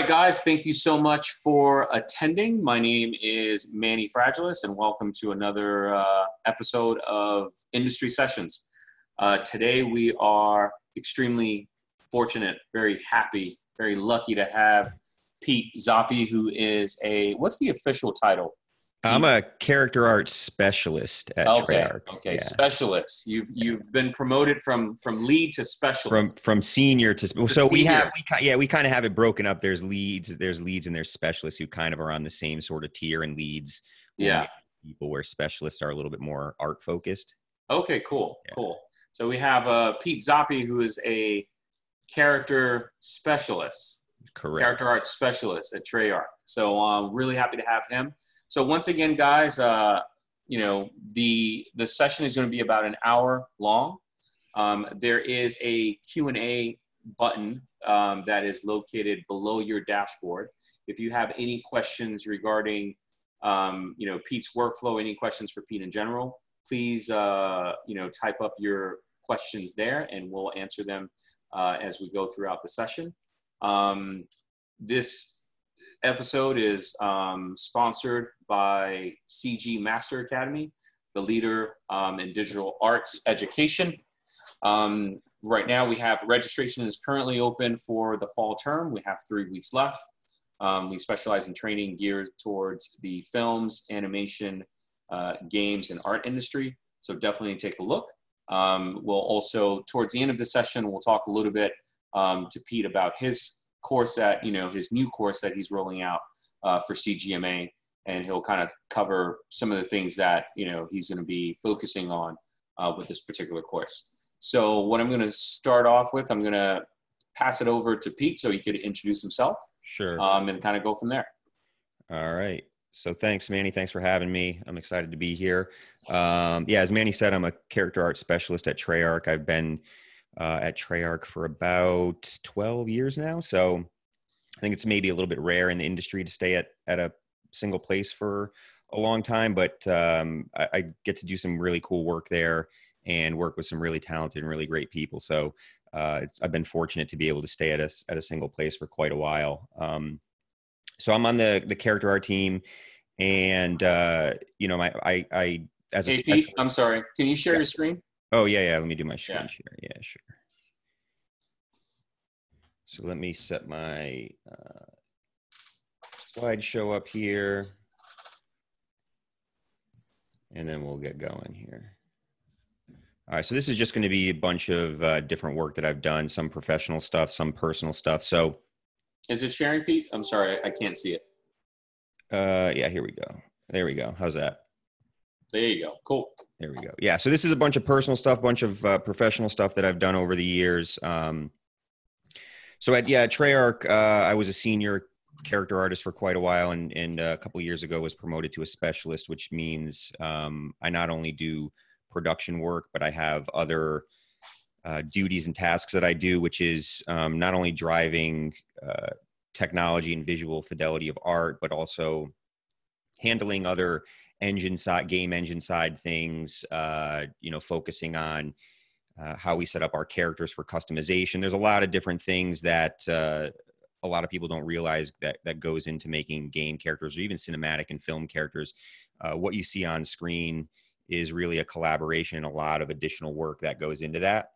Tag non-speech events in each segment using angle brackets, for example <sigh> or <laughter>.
right, guys, thank you so much for attending. My name is Manny Fragilis, and welcome to another uh, episode of Industry Sessions. Uh, today, we are extremely fortunate, very happy, very lucky to have Pete Zoppi, who is a what's the official title? I'm a character art specialist at okay, Treyarch. Okay, yeah. specialist. You've you've been promoted from from lead to specialist. From from senior to, To so we have we yeah we kind of have it broken up. There's leads, there's leads, and there's specialists who kind of are on the same sort of tier. And leads, yeah. people where specialists are a little bit more art focused. Okay, cool, Yeah. cool. So we have uh, Pete Zoppi, who is a character specialist, Correct. character art specialist at Treyarch. So I'm really happy to have him. So once again, guys, uh, you know the the session is going to be about an hour long. Um, there is a Q and A button um, that is located below your dashboard. If you have any questions regarding, um, you know, Pete's workflow, any questions for Pete in general, please, uh, you know, type up your questions there, and we'll answer them uh, as we go throughout the session. Um, this episode is um, sponsored by CG Master Academy, the leader um, in digital arts education. Um, right now, we have registration is currently open for the fall term. We have three weeks left. Um, we specialize in training geared towards the films, animation, uh, games, and art industry. So definitely take a look. Um, we'll also, towards the end of the session, we'll talk a little bit um, to Pete about his course that, you know, his new course that he's rolling out uh, for CGMA. And he'll kind of cover some of the things that, you know, he's going to be focusing on uh, with this particular course. So what I'm going to start off with, I'm going to pass it over to Pete so he could introduce himself Sure. um, and kind of go from there. All right. So thanks, Manny. Thanks for having me. I'm excited to be here. Um, yeah, as Manny said, I'm a character art specialist at Treyarch. I've been uh, at Treyarch for about 12 years now. So I think it's maybe a little bit rare in the industry to stay at, at a single place for a long time, but um, I, I get to do some really cool work there and work with some really talented and really great people. So uh, it's, I've been fortunate to be able to stay at a, at a single place for quite a while. Um, so I'm on the the character art team, and uh, you know, my I I as a hey, Pete, I'm sorry. Can you share Yeah. your screen? Oh yeah, yeah. Let me do my screen Yeah. share. Yeah, sure. So let me set my uh, slideshow up here, and then we'll get going here. All right, so this is just going to be a bunch of uh, different work that I've done, some professional stuff, some personal stuff. So Is it sharing, Pete? I'm sorry, I can't see it. uh, yeah, here we go. There we go. How's that? There you go. Cool. There we go. Yeah. So this is a bunch of personal stuff, bunch of uh, professional stuff that I've done over the years. Um, so at yeah, Treyarch, uh, I was a senior character artist for quite a while, and and uh, a couple years ago was promoted to a specialist, which means um, I not only do production work, but I have other uh, duties and tasks that I do, which is um, not only driving uh, technology and visual fidelity of art, but also handling other engine side game engine side things uh you know focusing on uh, how we set up our characters for customization. There's a lot of different things that uh a lot of people don't realize that that goes into making game characters or even cinematic and film characters. Uh, what you see on screen is really a collaboration and a lot of additional work that goes into that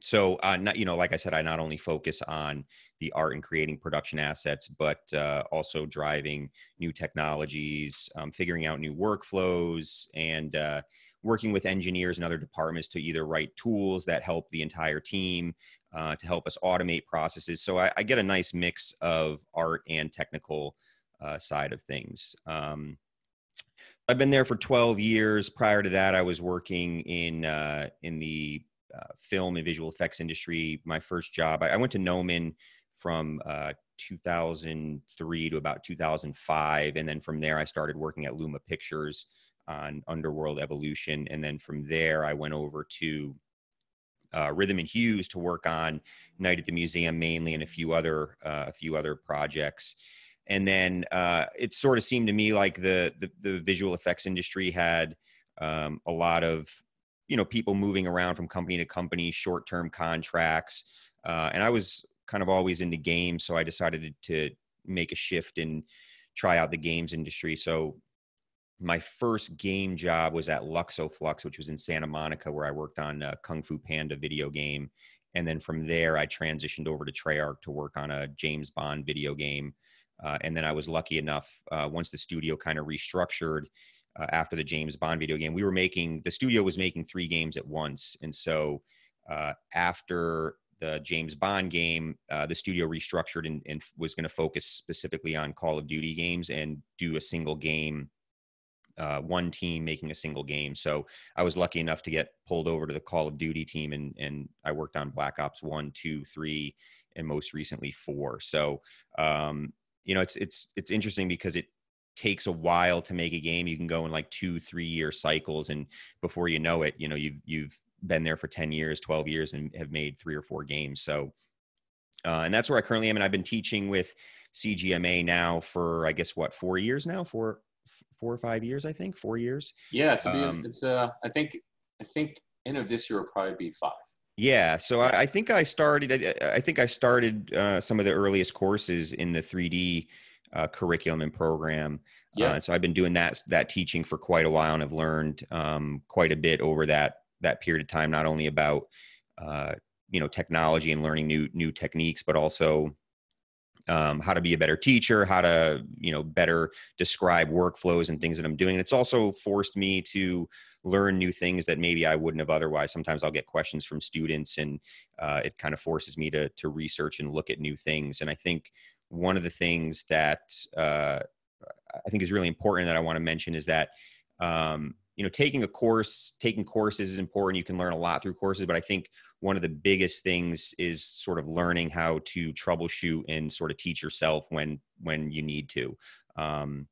so uh, not you know like i said i not only focus on the art and creating production assets but uh, also driving new technologies um, figuring out new workflows and uh, working with engineers and other departments to either write tools that help the entire team uh, to help us automate processes. So I, I get a nice mix of art and technical uh, side of things. Um, i've been there for 12 years. Prior to that i was working in uh, in the uh, film and visual effects industry. My first job, I, I went to Gnomon from uh, 2003 to about 2005, and then from there I started working at Luma Pictures on Underworld Evolution, and then from there I went over to uh, Rhythm and Hues to work on Night at the Museum mainly, and a few other uh, a few other projects. And then uh, it sort of seemed to me like the the, the visual effects industry had um, a lot of you know people moving around from company to company short term contracts uh, and i was kind of always into games, so I decided to, make a shift and try out the games industry. So my first game job was at Luxoflux, which was in Santa Monica, where I worked on a Kung Fu Panda video game. And then from there, I transitioned over to Treyarch to work on a James Bond video game. Uh, and then I was lucky enough, uh, once the studio kind of restructured uh, after the James Bond video game, we were making, the studio was making three games at once. And so uh, after the James Bond game, uh, the studio restructured and, and was going to focus specifically on Call of Duty games and do a single game uh, one team making a single game. So I was lucky enough to get pulled over to the Call of Duty team, and and I worked on Black Ops one, two, three, and most recently four. So um, you know, it's it's it's interesting because it takes a while to make a game. You can go in like two, three year cycles, and before you know it, you know you've you've been there for ten years, twelve years, and have made three or four games. So. Uh, and that's where I currently am, and I've been teaching with CGMA now for I guess what four years now, four four or five years, I think, four years. Yeah, it's, um, it's uh, I think, I think end of this year will probably be five. Yeah, so I, I think I started. I, I think I started uh, some of the earliest courses in the 3D uh, curriculum and program. Yeah. Uh, so I've been doing that that teaching for quite a while, and I've learned um, quite a bit over that that period of time. Not only about uh, you know technology and learning new new techniques, but also um, how to be a better teacher, how to you know better describe workflows and things that I'm doing. And it's also forced me to learn new things that maybe I wouldn't have otherwise. Sometimes I'll get questions from students, and uh, it kind of forces me to to research and look at new things. And I think one of the things that uh, I think is really important that I want to mention is that um, you know taking a course, taking courses is important. You can learn a lot through courses, but I think one of the biggest things is sort of learning how to troubleshoot and sort of teach yourself when when you need to um,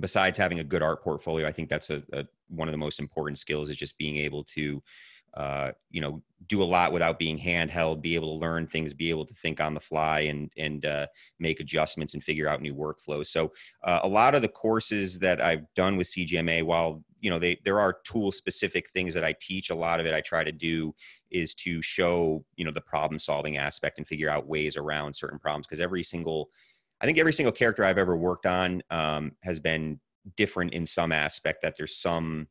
besides having a good art portfolio i think that's a, a, one of the most important skills is just being able to uh, you know do a lot without being handheld be able to learn things be able to think on the fly and and uh, make adjustments and figure out new workflows. So uh, a lot of the courses that i've done with cgma while you know they there are tool specific things that i teach a lot of it i try to do is to show you know the problem solving aspect and figure out ways around certain problems. Because every single i think every single character i've ever worked on um, has been different in some aspect that there's some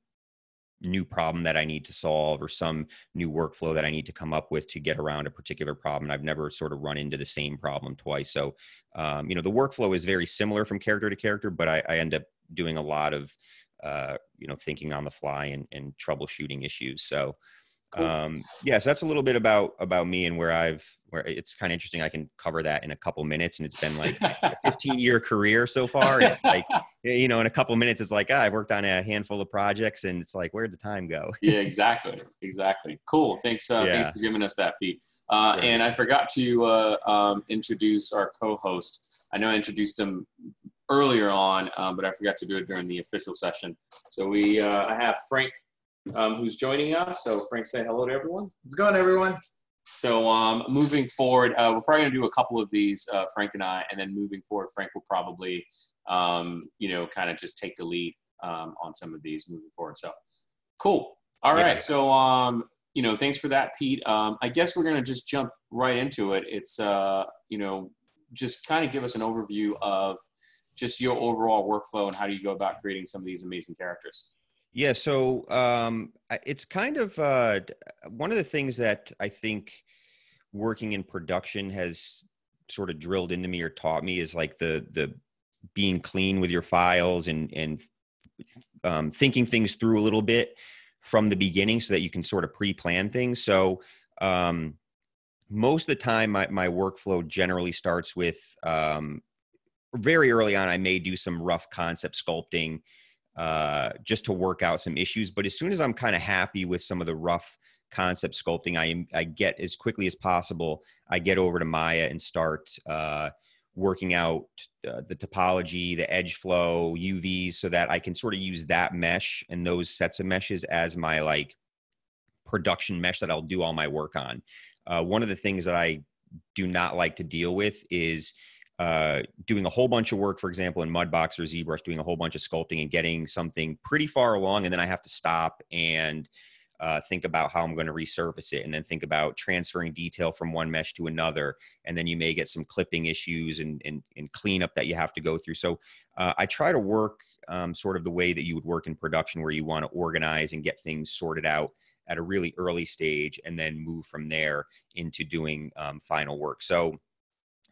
new problem that i need to solve or some new workflow that i need to come up with to get around a particular problem i've never sort of run into the same problem twice so um, you know the workflow is very similar from character to character but I, I end up doing a lot of uh, you know thinking on the fly and, and troubleshooting issues so cool. um yes yeah, so that's a little bit about about me and where i've where it's kind of interesting i can cover that in a couple minutes and it's been like <laughs> a 15 year career so far it's like <laughs> you know in a couple minutes it's like ah, i've worked on a handful of projects and it's like where'd the time go <laughs> yeah exactly exactly cool thanks uh, yeah. thanks for giving us that pete uh, sure. and i forgot to uh, um, introduce our co-host i know i introduced him earlier on, um, but I forgot to do it during the official session. So we, uh, I have Frank, um, who's joining us. So Frank, say hello to everyone. How's it going, everyone? So um, moving forward, uh, we're probably gonna do a couple of these, uh, Frank and I, and then moving forward, Frank will probably, um, you know, kind of just take the lead um, on some of these moving forward. So cool. All right. Yeah. So, um, you know, thanks for that, Pete. Um, I guess we're gonna just jump right into it. It's, uh, you know, just kind of give us an overview of just your overall workflow and how do you go about creating some of these amazing characters? Yeah, so um, it's kind of uh, one of the things that I think working in production has sort of drilled into me or taught me is like the the being clean with your files and and um, thinking things through a little bit from the beginning so that you can sort of pre-plan things. So um, most of the time, my my workflow generally starts with um, very early on, I may do some rough concept sculpting uh, just to work out some issues. But as soon as I'm kind of happy with some of the rough concept sculpting, I, I get as quickly as possible, I get over to Maya and start uh, working out uh, the topology, the edge flow, UVs, so that I can sort of use that mesh and those sets of meshes as my like production mesh that I'll do all my work on. Uh, one of the things that I do not like to deal with is uh, doing a whole bunch of work, for example, in Mudbox or ZBrush, doing a whole bunch of sculpting and getting something pretty far along, and then I have to stop and uh, think about how I'm going to resurface it, and then think about transferring detail from one mesh to another. And then you may get some clipping issues and, and, and cleanup that you have to go through. So uh, I try to work um, sort of the way that you would work in production, where you want to organize and get things sorted out at a really early stage, and then move from there into doing um, final work. So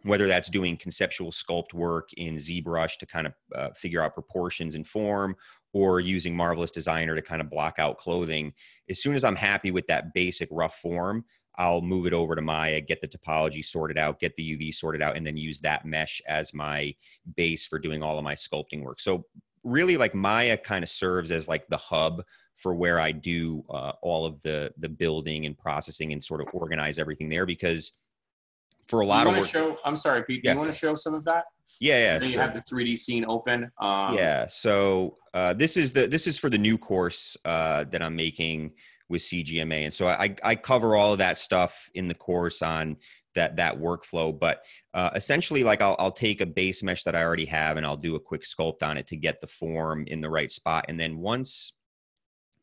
whether that's doing conceptual sculpt work in ZBrush to kind of uh, figure out proportions and form, or using Marvelous Designer to kind of block out clothing. As soon as I'm happy with that basic rough form, I'll move it over to Maya, get the topology sorted out, get the UV sorted out, and then use that mesh as my base for doing all of my sculpting work. So really like Maya kind of serves as like the hub for where I do uh, all of the the building and processing and sort of organize everything there because for a lot you of work. Show, I'm sorry, Pete. Do yeah. you want to show some of that? Yeah, yeah. You have the 3D scene open. Um, yeah. So uh, this is the this is for the new course uh, that I'm making with CGMA, and so I I cover all of that stuff in the course on that that workflow. But uh, essentially, like I'll I'll take a base mesh that I already have, and I'll do a quick sculpt on it to get the form in the right spot, and then once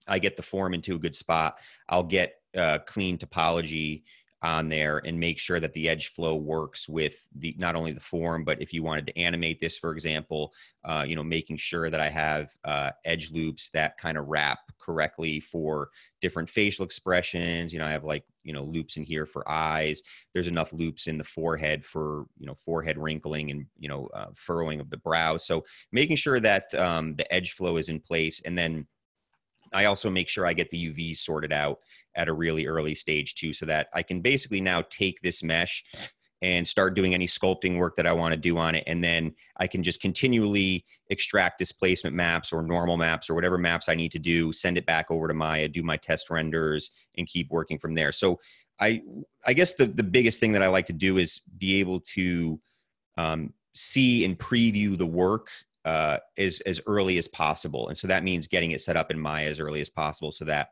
I get the form into a good spot, I'll get uh, clean topology on there and make sure that the edge flow works with the not only the form but if you wanted to animate this for example uh, you know making sure that i have uh, edge loops that kind of wrap correctly for different facial expressions. You know i have like you know loops in here for eyes. There's enough loops in the forehead for you know forehead wrinkling and you know uh, furrowing of the brow. So making sure that um, the edge flow is in place and then I also make sure I get the UVs sorted out at a really early stage too, so that I can basically now take this mesh and start doing any sculpting work that I want to do on it. And then I can just continually extract displacement maps or normal maps or whatever maps I need to do, send it back over to Maya, do my test renders, and keep working from there. So I, I guess the, the biggest thing that I like to do is be able to um, see and preview the work uh, as as early as possible, and so that means getting it set up in Maya as early as possible, so that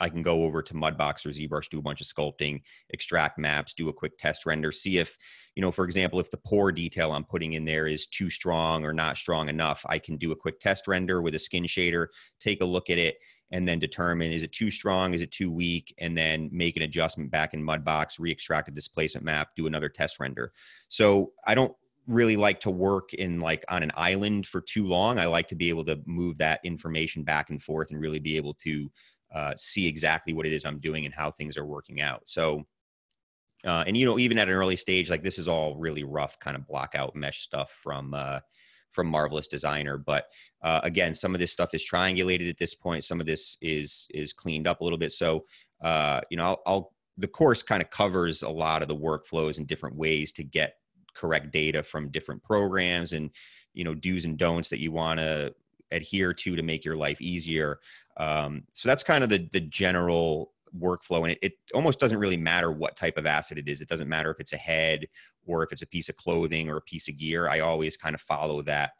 I can go over to Mudbox or ZBrush, do a bunch of sculpting, extract maps, do a quick test render, see if, you know, for example, if the pore detail I'm putting in there is too strong or not strong enough, I can do a quick test render with a skin shader, take a look at it, and then determine is it too strong, is it too weak, and then make an adjustment back in Mudbox, re-extract a displacement map, do another test render. So I don't really like to work in like on an island for too long. I like to be able to move that information back and forth and really be able to uh, see exactly what it is I'm doing and how things are working out. So, uh, and you know, even at an early stage, like this is all really rough kind of block out mesh stuff from uh, from Marvelous Designer. But uh, again, some of this stuff is triangulated at this point. Some of this is is cleaned up a little bit. So, uh, you know, I'll, I'll the course kind of covers a lot of the workflows and different ways to get correct data from different programs and you know do's and don'ts that you want to adhere to to make your life easier. Um, so that's kind of the the general workflow and it, it almost doesn't really matter what type of asset it is. It doesn't matter if it's a head or if it's a piece of clothing or a piece of gear. I always kind of follow that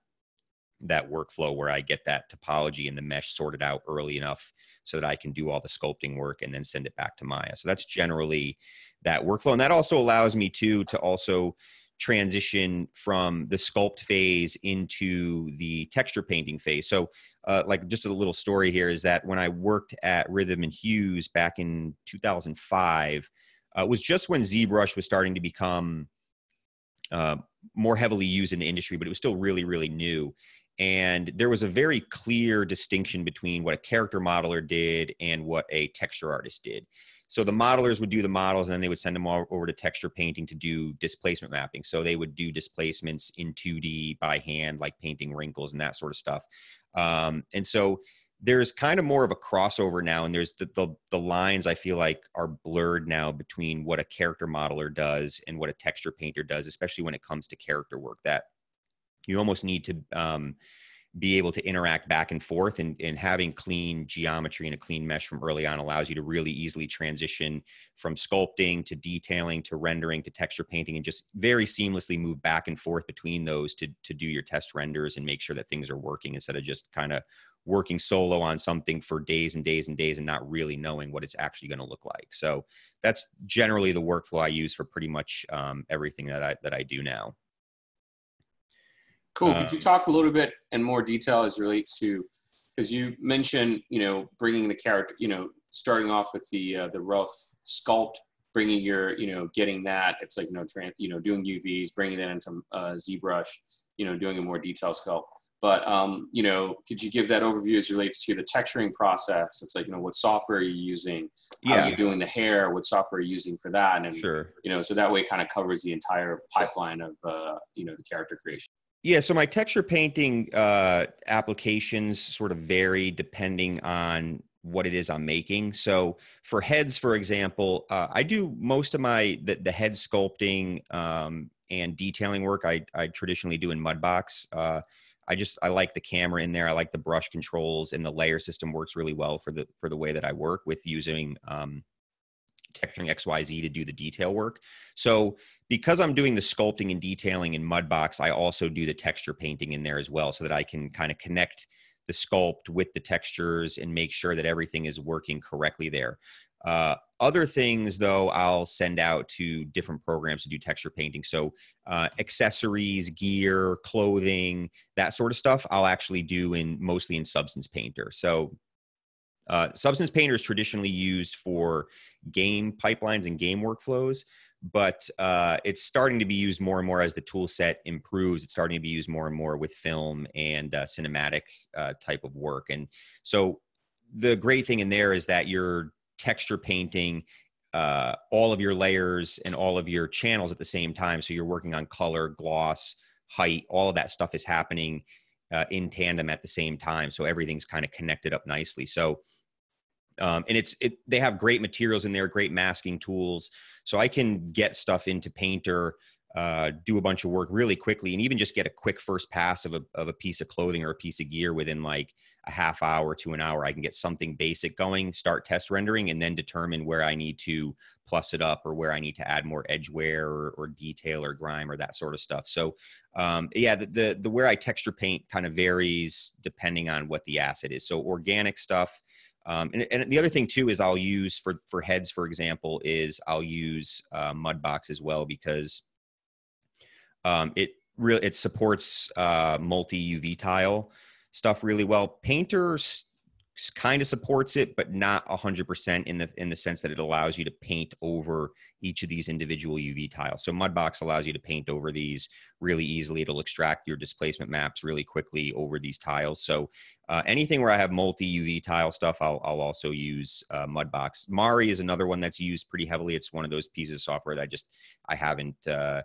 that workflow where i get that topology and the mesh sorted out early enough so that i can do all the sculpting work and then send it back to maya. So that's generally that workflow and that also allows me to to also transition from the sculpt phase into the texture painting phase. So, uh, like just a little story here is that when I worked at Rhythm and Hues back in 2005, uh, it was just when ZBrush was starting to become uh, more heavily used in the industry, but it was still really, really new. And there was a very clear distinction between what a character modeler did and what a texture artist did. So the modelers would do the models and then they would send them all over to texture painting to do displacement mapping. So they would do displacements in 2D by hand, like painting wrinkles and that sort of stuff. Um, and so there's kind of more of a crossover now, and there's the, the, the lines I feel like are blurred now between what a character modeler does and what a texture painter does, especially when it comes to character work. That you almost need to um, be able to interact back and forth and, and having clean geometry and a clean mesh from early on allows you to really easily transition from sculpting to detailing to rendering to texture painting and just very seamlessly move back and forth between those to, to do your test renders and make sure that things are working instead of just kind of working solo on something for days and days and days and not really knowing what it's actually going to look like. So that's generally the workflow i use for pretty much um, everything that i that i do now Cool. Could you um, talk a little bit in more detail as relates to because you mentioned you know bringing the character you know starting off with the uh, the rough sculpt, bringing your you know getting that it's like you know tra- you know doing UVs, bringing it into uh, ZBrush, you know doing a more detailed sculpt. But um, you know, could you give that overview as relates to the texturing process? It's like you know, what software are you using? How Yeah. are you doing the hair? What software are you using for that? And Sure. you know, so that way it kind of covers the entire pipeline of uh, you know the character creation. Yeah, so my texture painting uh, applications sort of vary depending on what it is I'm making. So for heads, for example, uh, I do most of my the, the head sculpting um, and detailing work. I, I traditionally do in Mudbox. Uh, I just I like the camera in there. I like the brush controls, and the layer system works really well for the for the way that I work with using um, texturing XYZ to do the detail work. So because I'm doing the sculpting and detailing in Mudbox, I also do the texture painting in there as well so that I can kind of connect the sculpt with the textures and make sure that everything is working correctly there. Uh, other things, though, I'll send out to different programs to do texture painting. So, uh, accessories, gear, clothing, that sort of stuff, I'll actually do in mostly in Substance Painter. So, uh, Substance Painter is traditionally used for game pipelines and game workflows, but uh, it's starting to be used more and more as the tool set improves. It's starting to be used more and more with film and uh, cinematic uh, type of work. And so the great thing in there is that you're texture painting uh, all of your layers and all of your channels at the same time. So you're working on color, gloss, height, all of that stuff is happening uh, in tandem at the same time. So everything's kind of connected up nicely. So um, and it's it they have great materials in there great masking tools. So i can get stuff into painter uh, do a bunch of work really quickly and even just get a quick first pass of a, of a piece of clothing or a piece of gear within like a half hour to an hour. I can get something basic going start test rendering and then determine where i need to plus it up or where i need to add more edge wear or, or detail or grime or that sort of stuff. So um, yeah the, the the where i texture paint kind of varies depending on what the asset is. So organic stuff um, and, and the other thing too is I'll use for for heads, for example, is I'll use uh, Mudbox as well because um, it really it supports uh, multi UV tile stuff really well. Painter kind of supports it, but not hundred percent in the in the sense that it allows you to paint over each of these individual UV tiles. So Mudbox allows you to paint over these really easily. It'll extract your displacement maps really quickly over these tiles. So uh, anything where I have multi UV tile stuff, I'll, I'll also use uh, Mudbox. Mari is another one that's used pretty heavily. It's one of those pieces of software that I just I haven't. Uh,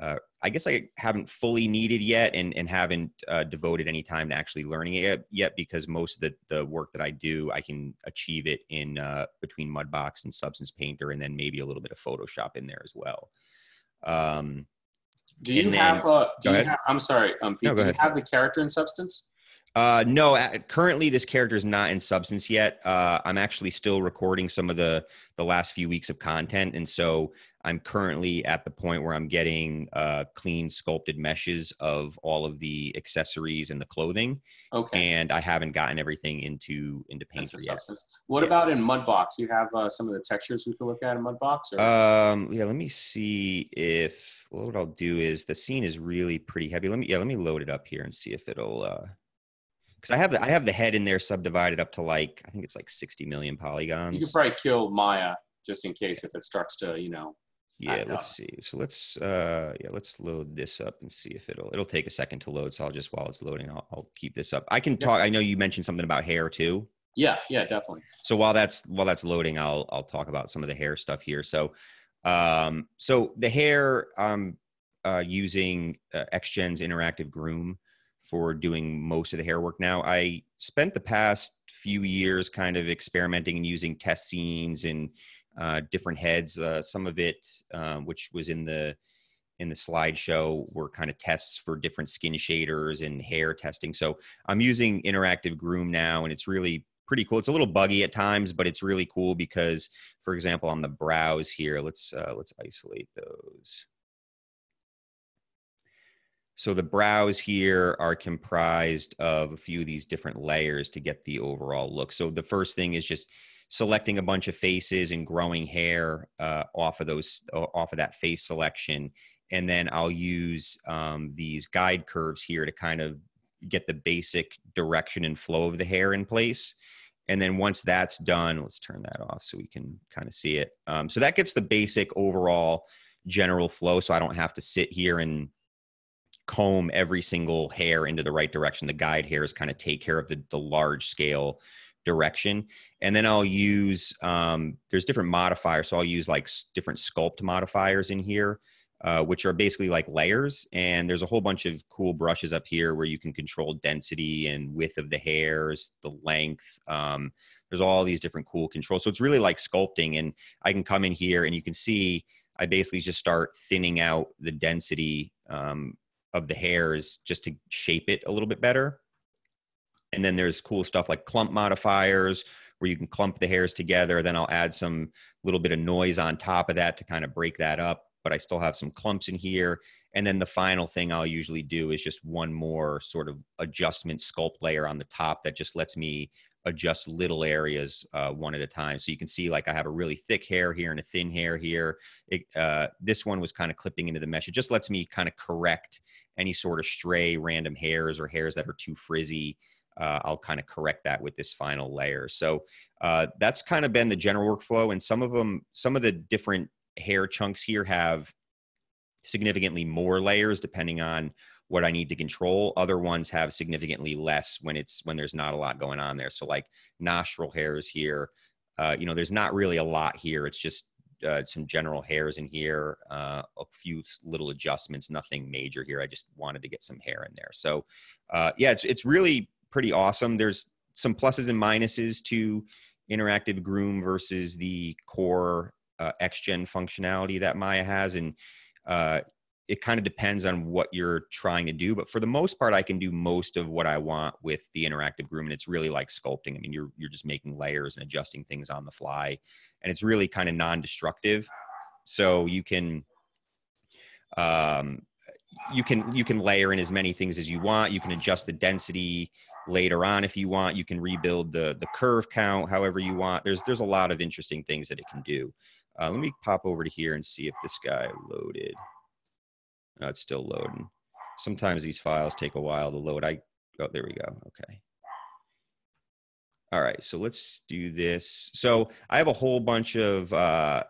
uh, I guess I haven't fully needed yet, and and haven't uh, devoted any time to actually learning it yet, because most of the the work that I do, I can achieve it in uh, between Mudbox and Substance Painter, and then maybe a little bit of Photoshop in there as well. Um, Do you then- have? Uh, do you have I'm sorry. Um, Pete, No, do you have the character in Substance? Uh, no, currently this character is not in substance yet. Uh, I'm actually still recording some of the the last few weeks of content, and so I'm currently at the point where I'm getting uh, clean sculpted meshes of all of the accessories and the clothing, Okay. and I haven't gotten everything into into a yet. substance. What Yeah. about in Mudbox? You have uh, some of the textures we could look at in Mudbox? Or? Um, yeah, let me see if well, what I'll do is the scene is really pretty heavy. Let me yeah, let me load it up here and see if it'll uh because I have the I have the head in there subdivided up to like I think it's like 60 million polygons. you could probably kill Maya just in case if it starts to, you know. Yeah, let's see. So let's uh yeah, let's load this up and see if it'll it'll take a second to load. So I'll just while it's loading, I'll, I'll keep this up. I can talk. I know you mentioned something about hair too. Yeah, yeah, definitely. so while that's while that's loading i'll i'll talk about some of the hair stuff here so um so the hair i'm uh using uh, xgen's interactive groom for doing most of the hair work now i spent the past few years kind of experimenting and using test scenes and uh, different heads uh, some of it um, which was in the in the slideshow were kind of tests for different skin shaders and hair testing so i'm using interactive groom now and it's really pretty cool. It's a little buggy at times, but it's really cool because, for example, on the brows here, let's uh, let's isolate those. So the brows here are comprised of a few of these different layers to get the overall look. So the first thing is just selecting a bunch of faces and growing hair uh, off of those off of that face selection, and then I'll use um, these guide curves here to kind of get the basic direction and flow of the hair in place And then once that's done, let's turn that off so we can kind of see it. Um, so that gets the basic overall general flow. So I don't have to sit here and comb every single hair into the right direction. The guide hairs kind of take care of the, the large scale direction. And then I'll use, um, there's different modifiers. So I'll use like different sculpt modifiers in here uh, which are basically like layers. And there's a whole bunch of cool brushes up here where you can control density and width of the hairs, the length. Um, there's all these different cool controls. So it's really like sculpting. And I can come in here and you can see I basically just start thinning out the density um, of the hairs just to shape it a little bit better. And then there's cool stuff like clump modifiers where you can clump the hairs together. Then I'll add some little bit of noise on top of that to kind of break that up but I still have some clumps in here. And then the final thing I'll usually do is just one more sort of adjustment sculpt layer on the top that just lets me adjust little areas uh, one at a time. So you can see like I have a really thick hair here and a thin hair here. It, uh, this one was kind of clipping into the mesh. It just lets me kind of correct any sort of stray random hairs or hairs that are too frizzy. Uh, I'll kind of correct that with this final layer. So uh, that's kind of been the general workflow. And some of them, some of the different hair chunks here have significantly more layers depending on what I need to control. Other ones have significantly less when it's when there's not a lot going on there. So like nostril hairs here, uh, you know, there's not really a lot here. It's just uh, some general hairs in here, uh, a few little adjustments, nothing major here. I just wanted to get some hair in there. So uh, yeah, it's it's really pretty awesome. There's some pluses and minuses to interactive groom versus the core uh, XGen functionality that Maya has, and uh, it kind of depends on what you're trying to do. But for the most part, I can do most of what I want with the interactive groom, and it's really like sculpting. I mean, you're you're just making layers and adjusting things on the fly, and it's really kind of non-destructive. So you can um, you can you can layer in as many things as you want. You can adjust the density later on if you want. You can rebuild the the curve count however you want. There's there's a lot of interesting things that it can do. Uh, let me pop over to here and see if this guy loaded. No, it's still loading. Sometimes these files take a while to load. I oh there we go. Okay. All right, so let's do this. So I have a whole bunch of uh,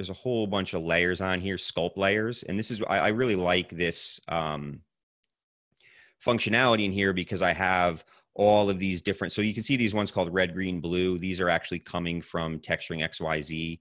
there's a whole bunch of layers on here, sculpt layers, and this is I, I really like this um, functionality in here because I have all of these different. So you can see these ones called red, green, blue. These are actually coming from Texturing XYZ,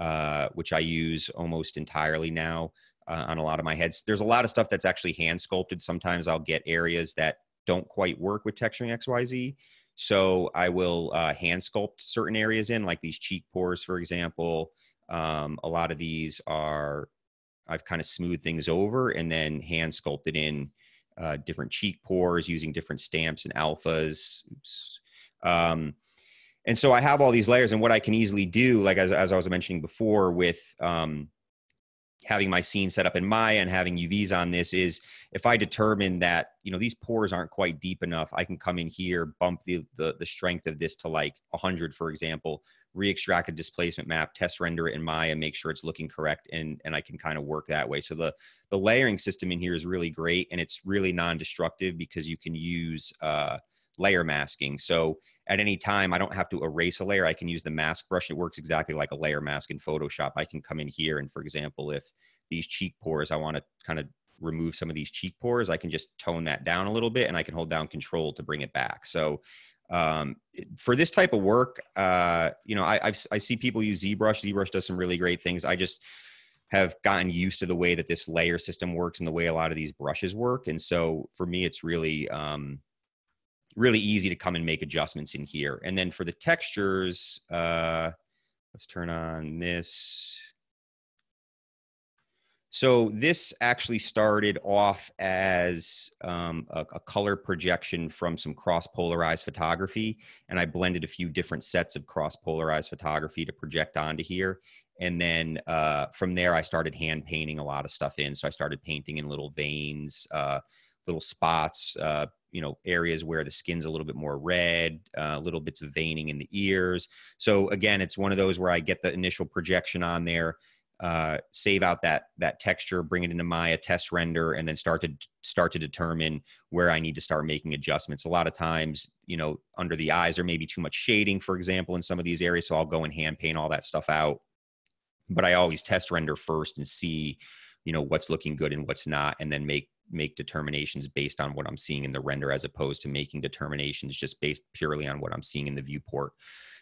uh, which I use almost entirely now uh, on a lot of my heads. There's a lot of stuff that's actually hand sculpted. Sometimes I'll get areas that don't quite work with Texturing XYZ. So I will uh, hand sculpt certain areas in, like these cheek pores, for example. Um, a lot of these are, I've kind of smoothed things over and then hand sculpted in uh, different cheek pores using different stamps and alphas. Um, and so I have all these layers, and what I can easily do, like as, as I was mentioning before, with um, having my scene set up in Maya and having UVs on this is if I determine that you know these pores aren't quite deep enough, I can come in here, bump the the, the strength of this to like 100, for example, re-extract a displacement map, test render it in Maya, make sure it's looking correct, and and I can kind of work that way. So the the layering system in here is really great, and it's really non-destructive because you can use uh, layer masking. So at any time, I don't have to erase a layer. I can use the mask brush. It works exactly like a layer mask in Photoshop. I can come in here and, for example, if these cheek pores, I want to kind of remove some of these cheek pores, I can just tone that down a little bit, and I can hold down Control to bring it back. So um, for this type of work, uh, you know, I, I've, i see people use ZBrush. ZBrush does some really great things. I just have gotten used to the way that this layer system works and the way a lot of these brushes work. And so for me, it's really, um, really easy to come and make adjustments in here. And then for the textures, uh, let's turn on this. So this actually started off as um, a, a, color projection from some cross-polarized photography, and I blended a few different sets of cross-polarized photography to project onto here. And then uh, from there, I started hand painting a lot of stuff in. So I started painting in little veins, uh, little spots, uh, you know, areas where the skin's a little bit more red, uh, little bits of veining in the ears. So again, it's one of those where I get the initial projection on there uh, save out that that texture, bring it into Maya, test render, and then start to start to determine where I need to start making adjustments. A lot of times, you know, under the eyes there may be too much shading, for example, in some of these areas. So I'll go and hand paint all that stuff out. But I always test render first and see, you know, what's looking good and what's not, and then make make determinations based on what I'm seeing in the render, as opposed to making determinations just based purely on what I'm seeing in the viewport.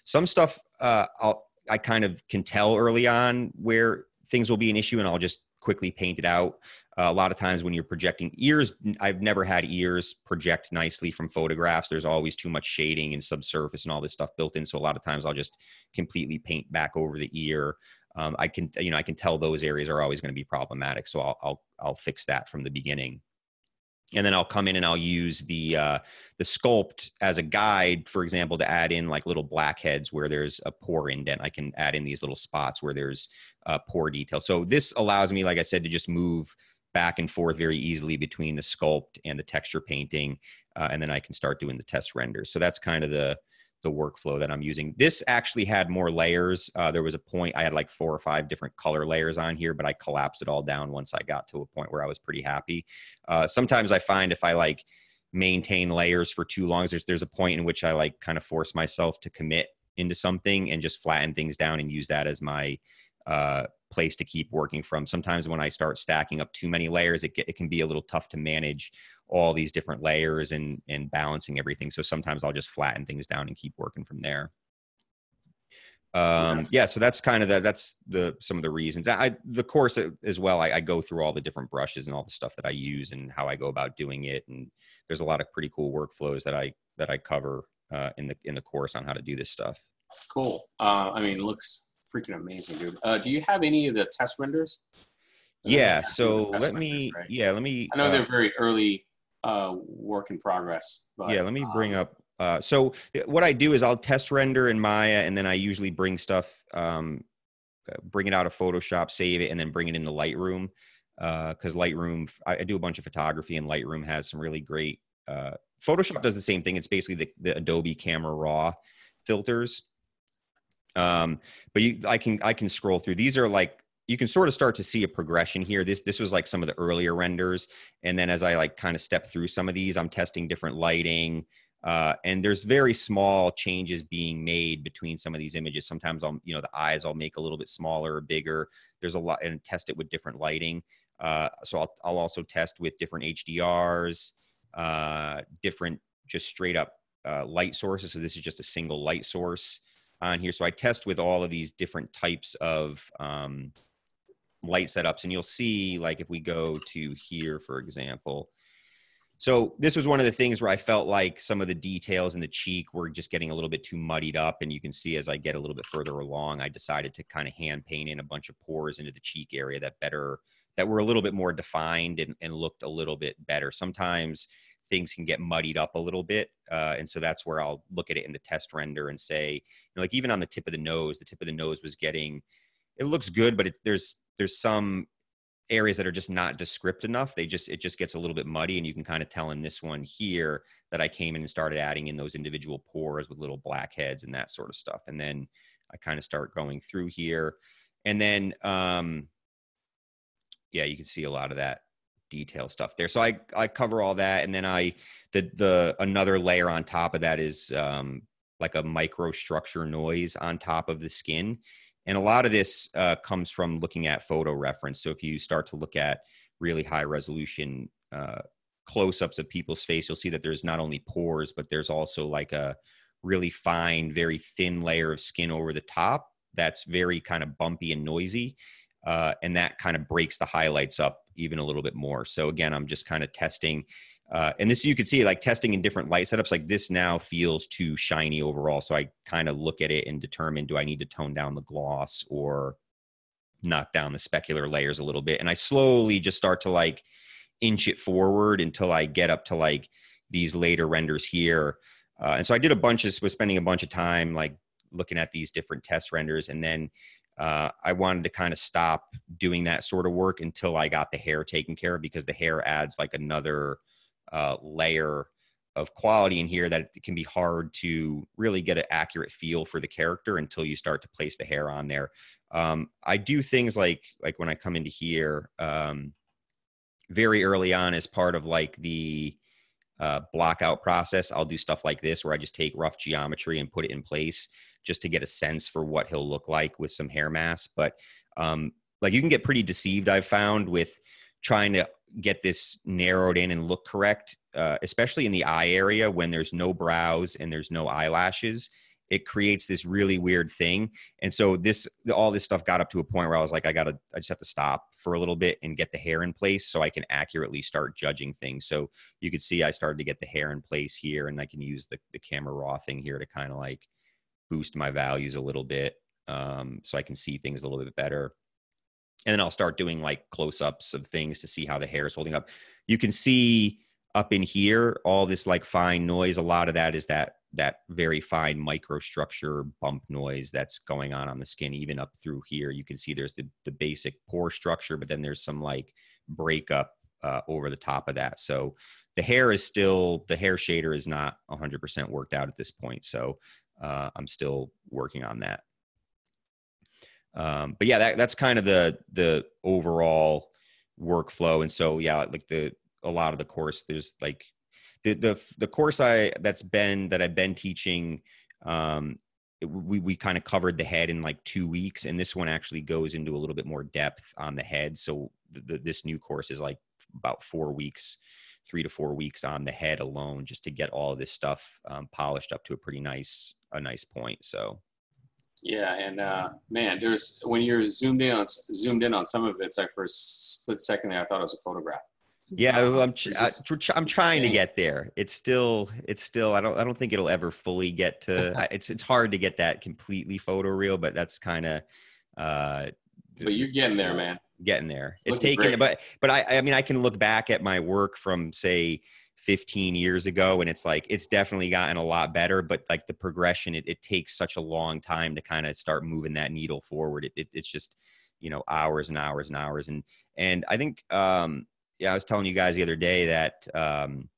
Some stuff uh, I'll I kind of can tell early on where things will be an issue and I'll just quickly paint it out. Uh, a lot of times when you're projecting ears, I've never had ears project nicely from photographs. There's always too much shading and subsurface and all this stuff built in. So a lot of times I'll just completely paint back over the ear. Um, I can, you know, I can tell those areas are always going to be problematic. So I'll, I'll, I'll fix that from the beginning and then I'll come in and I'll use the uh, the sculpt as a guide, for example, to add in like little blackheads where there's a pore indent. I can add in these little spots where there's uh, pore detail. So this allows me, like I said, to just move back and forth very easily between the sculpt and the texture painting, uh, and then I can start doing the test renders. So that's kind of the the workflow that I'm using. This actually had more layers. Uh, there was a point I had like four or five different color layers on here, but I collapsed it all down once I got to a point where I was pretty happy. Uh, sometimes I find if I like maintain layers for too long, there's there's a point in which I like kind of force myself to commit into something and just flatten things down and use that as my uh, place to keep working from. Sometimes when I start stacking up too many layers, it, it can be a little tough to manage all these different layers and and balancing everything. So sometimes I'll just flatten things down and keep working from there. Um, yes. Yeah, so that's kind of the that's the some of the reasons. I the course as well. I, I go through all the different brushes and all the stuff that I use and how I go about doing it. And there's a lot of pretty cool workflows that I that I cover uh, in the in the course on how to do this stuff. Cool. Uh, I mean, it looks freaking amazing, dude. Uh, do you have any of the test renders? Yeah. So let me. Renders, right? Yeah, let me. I know they're uh, very early uh, work in progress. But, yeah, let me bring um, up. Uh, so what I do is I'll test render in Maya, and then I usually bring stuff, um, uh, bring it out of Photoshop, save it, and then bring it into Lightroom. Because uh, Lightroom, I, I, do a bunch of photography, and Lightroom has some really great. Uh, Photoshop does the same thing. It's basically the, the Adobe Camera Raw filters. Um, but you, I can I can scroll through. These are like you can sort of start to see a progression here. This this was like some of the earlier renders, and then as I like kind of step through some of these, I'm testing different lighting, uh, and there's very small changes being made between some of these images. Sometimes I'll you know the eyes I'll make a little bit smaller or bigger. There's a lot and test it with different lighting. Uh, so I'll I'll also test with different HDRs, uh, different just straight up uh, light sources. So this is just a single light source on here. So I test with all of these different types of um, light setups and you'll see like if we go to here for example so this was one of the things where i felt like some of the details in the cheek were just getting a little bit too muddied up and you can see as i get a little bit further along i decided to kind of hand paint in a bunch of pores into the cheek area that better that were a little bit more defined and, and looked a little bit better sometimes things can get muddied up a little bit uh, and so that's where i'll look at it in the test render and say you know, like even on the tip of the nose the tip of the nose was getting it looks good but it, there's there's some areas that are just not descript enough. They just it just gets a little bit muddy and you can kind of tell in this one here that i came in and started adding in those individual pores with little blackheads and that sort of stuff and then i kind of start going through here. And then um yeah you can see a lot of that detail stuff there so i i cover all that and then i the the another layer on top of that is um like a microstructure noise on top of the skin and a lot of this uh, comes from looking at photo reference. So if you start to look at really high resolution uh, close ups of people's face, you'll see that there's not only pores, but there's also like a really fine, very thin layer of skin over the top that's very kind of bumpy and noisy. Uh, and that kind of breaks the highlights up even a little bit more. So again, I'm just kind of testing uh, and this you can see like testing in different light setups like this now feels too shiny overall. So i kind of look at it and determine do i need to tone down the gloss or knock down the specular layers a little bit? And i slowly just start to like inch it forward until i get up to like these later renders here. Uh, and so i did a bunch of was spending a bunch of time like looking at these different test renders and then uh, I wanted to kind of stop doing that sort of work until I got the hair taken care of because the hair adds like another uh, layer of quality in here that it can be hard to really get an accurate feel for the character until you start to place the hair on there. um, I do things like like when I come into here um, very early on as part of like the uh, block out process. I'll do stuff like this where I just take rough geometry and put it in place just to get a sense for what he'll look like with some hair mass. But um, like you can get pretty deceived, I've found, with trying to get this narrowed in and look correct, uh, especially in the eye area when there's no brows and there's no eyelashes it creates this really weird thing. And so this all this stuff got up to a point where I was like, I gotta, I just have to stop for a little bit and get the hair in place so I can accurately start judging things. So you could see I started to get the hair in place here, and I can use the the camera raw thing here to kind of like boost my values a little bit, um, so I can see things a little bit better. And then I'll start doing like close ups of things to see how the hair is holding up. You can see up in here all this like fine noise. A lot of that is that that very fine microstructure bump noise that's going on on the skin even up through here you can see there's the, the basic pore structure but then there's some like breakup uh, over the top of that so the hair is still the hair shader is not 100% worked out at this point so uh, i'm still working on that. Um, but yeah that, that's kind of the the overall workflow. And so yeah like the a lot of the course there's like the the the course I that's been that I've been teaching um we we kind of covered the head in like 2 weeks. And this one actually goes into a little bit more depth on the head. So the, the, this new course is like about 4 weeks 3 to 4 weeks on the head alone just to get all of this stuff um, polished up to a pretty nice a nice point so yeah, and uh, man, there's when you're zoomed in on zoomed in on some of it, it's like for a split second there, I thought it was a photograph. Yeah, I'm I, am trying to get there. It's still it's still I don't I don't think it'll ever fully get to it's it's hard to get that completely photo real, but that's kind of uh but you're getting there, man. Getting there. It's, it's taken great. but but I I mean I can look back at my work from say 15 years ago and it's like it's definitely gotten a lot better but like the progression it, it takes such a long time to kind of start moving that needle forward it, it, it's just you know hours and hours and hours and and i think um yeah, I was telling you guys the other day that um,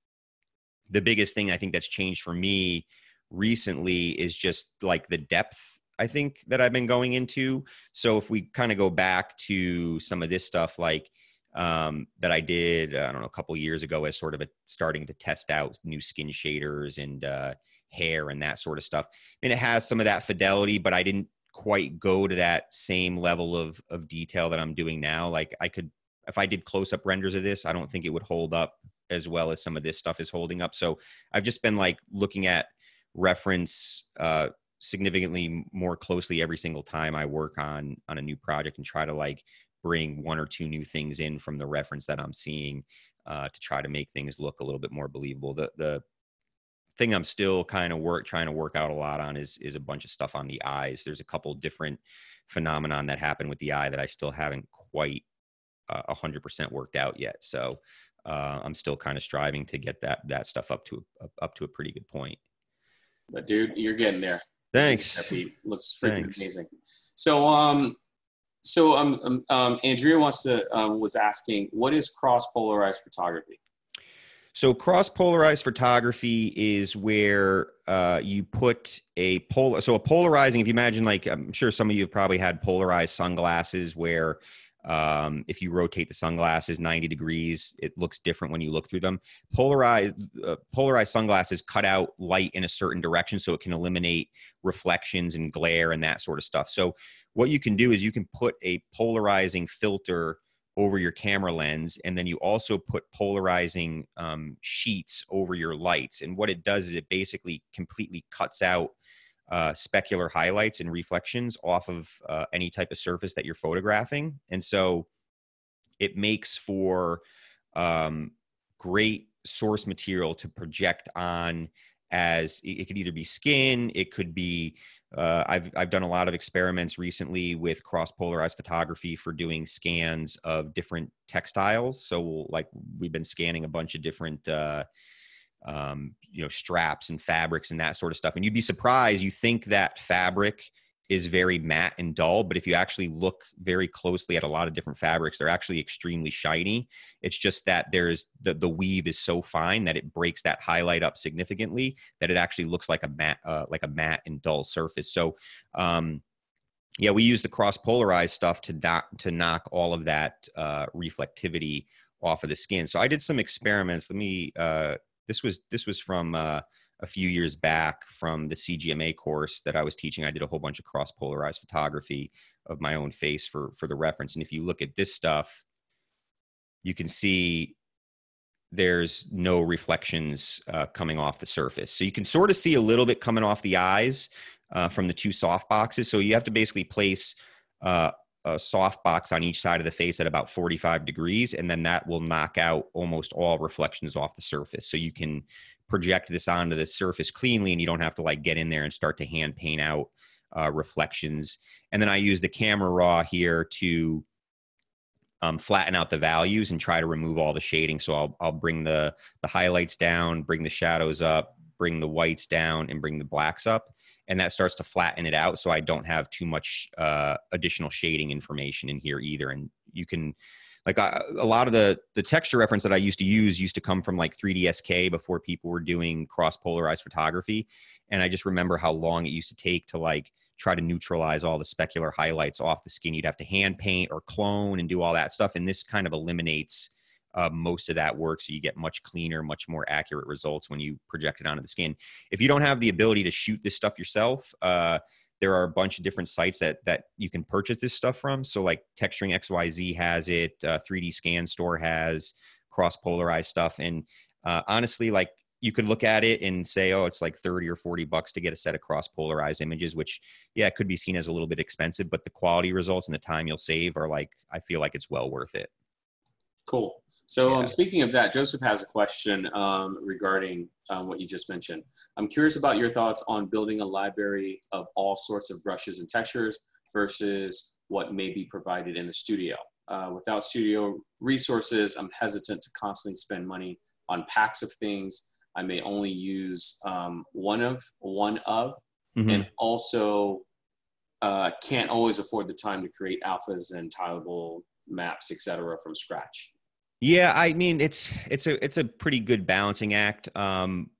the biggest thing I think that's changed for me recently is just like the depth I think that I've been going into. So if we kind of go back to some of this stuff, like um, that I did, I don't know, a couple years ago as sort of a starting to test out new skin shaders and uh, hair and that sort of stuff. And it has some of that fidelity, but I didn't quite go to that same level of of detail that I'm doing now. Like I could if I did close up renders of this, I don't think it would hold up as well as some of this stuff is holding up. So I've just been like looking at reference uh, significantly more closely every single time I work on on a new project and try to like bring one or two new things in from the reference that I'm seeing uh, to try to make things look a little bit more believable. The the thing I'm still kind of work trying to work out a lot on is is a bunch of stuff on the eyes. There's a couple different phenomenon that happen with the eye that I still haven't quite a hundred percent worked out yet. So uh, I'm still kind of striving to get that that stuff up to up to a pretty good point. But dude, you're getting there. Thanks. Looks freaking Thanks. amazing. So um, so um, um, um Andrea wants to um, was asking, what is cross polarized photography? So cross polarized photography is where uh, you put a polar. So a polarizing. If you imagine, like I'm sure some of you have probably had polarized sunglasses, where um, if you rotate the sunglasses 90 degrees, it looks different when you look through them. Polarized, uh, polarized sunglasses cut out light in a certain direction so it can eliminate reflections and glare and that sort of stuff. So, what you can do is you can put a polarizing filter over your camera lens, and then you also put polarizing um, sheets over your lights. And what it does is it basically completely cuts out uh, specular highlights and reflections off of uh, any type of surface that you're photographing. And so it makes for um, great source material to project on as it could either be skin, it could be. Uh, I've I've done a lot of experiments recently with cross polarized photography for doing scans of different textiles. So like we've been scanning a bunch of different uh, um, you know straps and fabrics and that sort of stuff and you'd be surprised you think that fabric is very matte and dull but if you actually look very closely at a lot of different fabrics they're actually extremely shiny it's just that there's the, the weave is so fine that it breaks that highlight up significantly that it actually looks like a matte uh, like a matte and dull surface so um, yeah, we use the cross polarized stuff to knock to knock all of that uh, reflectivity off of the skin. So I did some experiments. Let me. Uh, this was this was from uh, a few years back from the CGMA course that I was teaching. I did a whole bunch of cross polarized photography of my own face for for the reference. And if you look at this stuff, you can see there's no reflections uh, coming off the surface. So you can sort of see a little bit coming off the eyes uh, from the two soft boxes. So you have to basically place uh, a soft box on each side of the face at about 45 degrees, and then that will knock out almost all reflections off the surface. So you can project this onto the surface cleanly, and you don't have to like get in there and start to hand paint out uh, reflections. And then I use the camera raw here to um, flatten out the values and try to remove all the shading. So I'll I'll bring the the highlights down, bring the shadows up, bring the whites down, and bring the blacks up and that starts to flatten it out so i don't have too much uh, additional shading information in here either and you can like I, a lot of the the texture reference that i used to use used to come from like 3dsk before people were doing cross polarized photography and i just remember how long it used to take to like try to neutralize all the specular highlights off the skin. You'd have to hand paint or clone and do all that stuff and this kind of eliminates uh, most of that work. So you get much cleaner, much more accurate results when you project it onto the skin. If you don't have the ability to shoot this stuff yourself, uh, there are a bunch of different sites that that you can purchase this stuff from. So like Texturing XYZ has it, uh, 3D Scan Store has cross polarized stuff, and uh, honestly, like you could look at it and say, oh, it's like 30 or 40 bucks to get a set of cross polarized images, which, yeah, it could be seen as a little bit expensive, but the quality results and the time you'll save are like, I feel like it's well worth it. Cool. So, um, yeah. um, speaking of that, Joseph has a question um, regarding um, what you just mentioned. I'm curious about your thoughts on building a library of all sorts of brushes and textures versus what may be provided in the studio. Uh, without studio resources, I'm hesitant to constantly spend money on packs of things. I may only use um, one of one of, mm-hmm. and also uh, can't always afford the time to create alphas and tileable maps, etc., from scratch. Yeah, I mean it's it's a it's a pretty good balancing act. Um,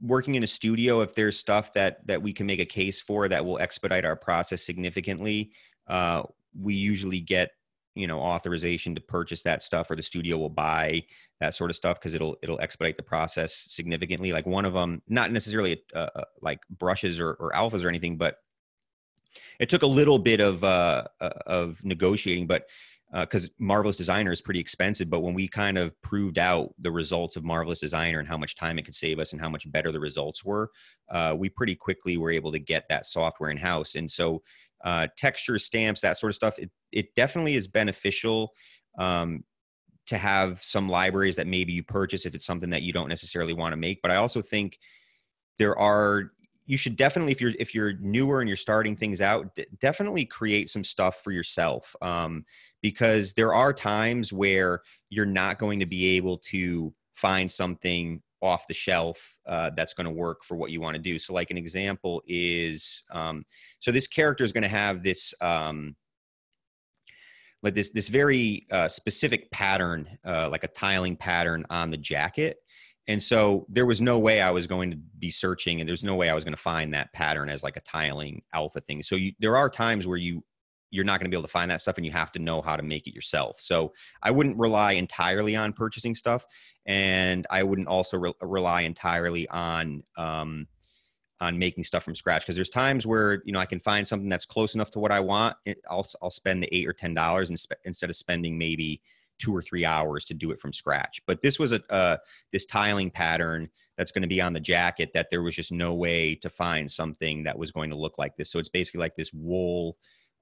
working in a studio, if there's stuff that that we can make a case for that will expedite our process significantly, uh, we usually get you know authorization to purchase that stuff, or the studio will buy that sort of stuff because it'll it'll expedite the process significantly. Like one of them, not necessarily uh, uh, like brushes or, or alphas or anything, but it took a little bit of uh, uh of negotiating, but because uh, Marvelous Designer is pretty expensive. But when we kind of proved out the results of Marvelous Designer and how much time it could save us and how much better the results were, uh, we pretty quickly were able to get that software in house. And so, uh, texture stamps, that sort of stuff, it, it definitely is beneficial. Um, to have some libraries that maybe you purchase if it's something that you don't necessarily want to make but i also think there are you should definitely if you're if you're newer and you're starting things out d- definitely create some stuff for yourself um, because there are times where you're not going to be able to find something off the shelf uh, that's going to work for what you want to do. So, like an example is, um, so this character is going to have this, um, like this this very uh, specific pattern, uh, like a tiling pattern on the jacket. And so there was no way I was going to be searching, and there's no way I was going to find that pattern as like a tiling alpha thing. So you, there are times where you you're not going to be able to find that stuff and you have to know how to make it yourself. So I wouldn't rely entirely on purchasing stuff. And I wouldn't also re- rely entirely on, um, on making stuff from scratch because there's times where you know I can find something that's close enough to what I want. I'll I'll spend the eight or ten dollars instead of spending maybe two or three hours to do it from scratch. But this was a uh, this tiling pattern that's going to be on the jacket that there was just no way to find something that was going to look like this. So it's basically like this wool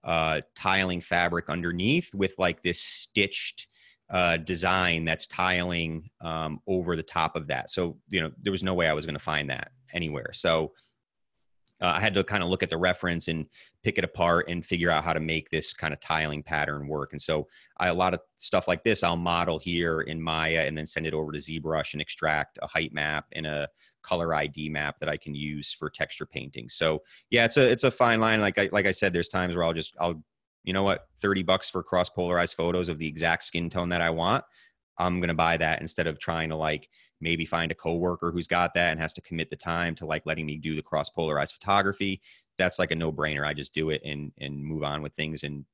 uh, tiling fabric underneath with like this stitched uh, design that's tiling um, over the top of that. So, you know, there was no way I was going to find that anywhere. So uh, I had to kind of look at the reference and pick it apart and figure out how to make this kind of tiling pattern work. And so I, a lot of stuff like this, I'll model here in Maya and then send it over to ZBrush and extract a height map and a color ID map that I can use for texture painting. So yeah, it's a it's a fine line. Like I like I said, there's times where I'll just I'll you know what, 30 bucks for cross polarized photos of the exact skin tone that I want. I'm gonna buy that instead of trying to like maybe find a coworker who's got that and has to commit the time to like letting me do the cross polarized photography. that's like a no brainer. I just do it and and move on with things and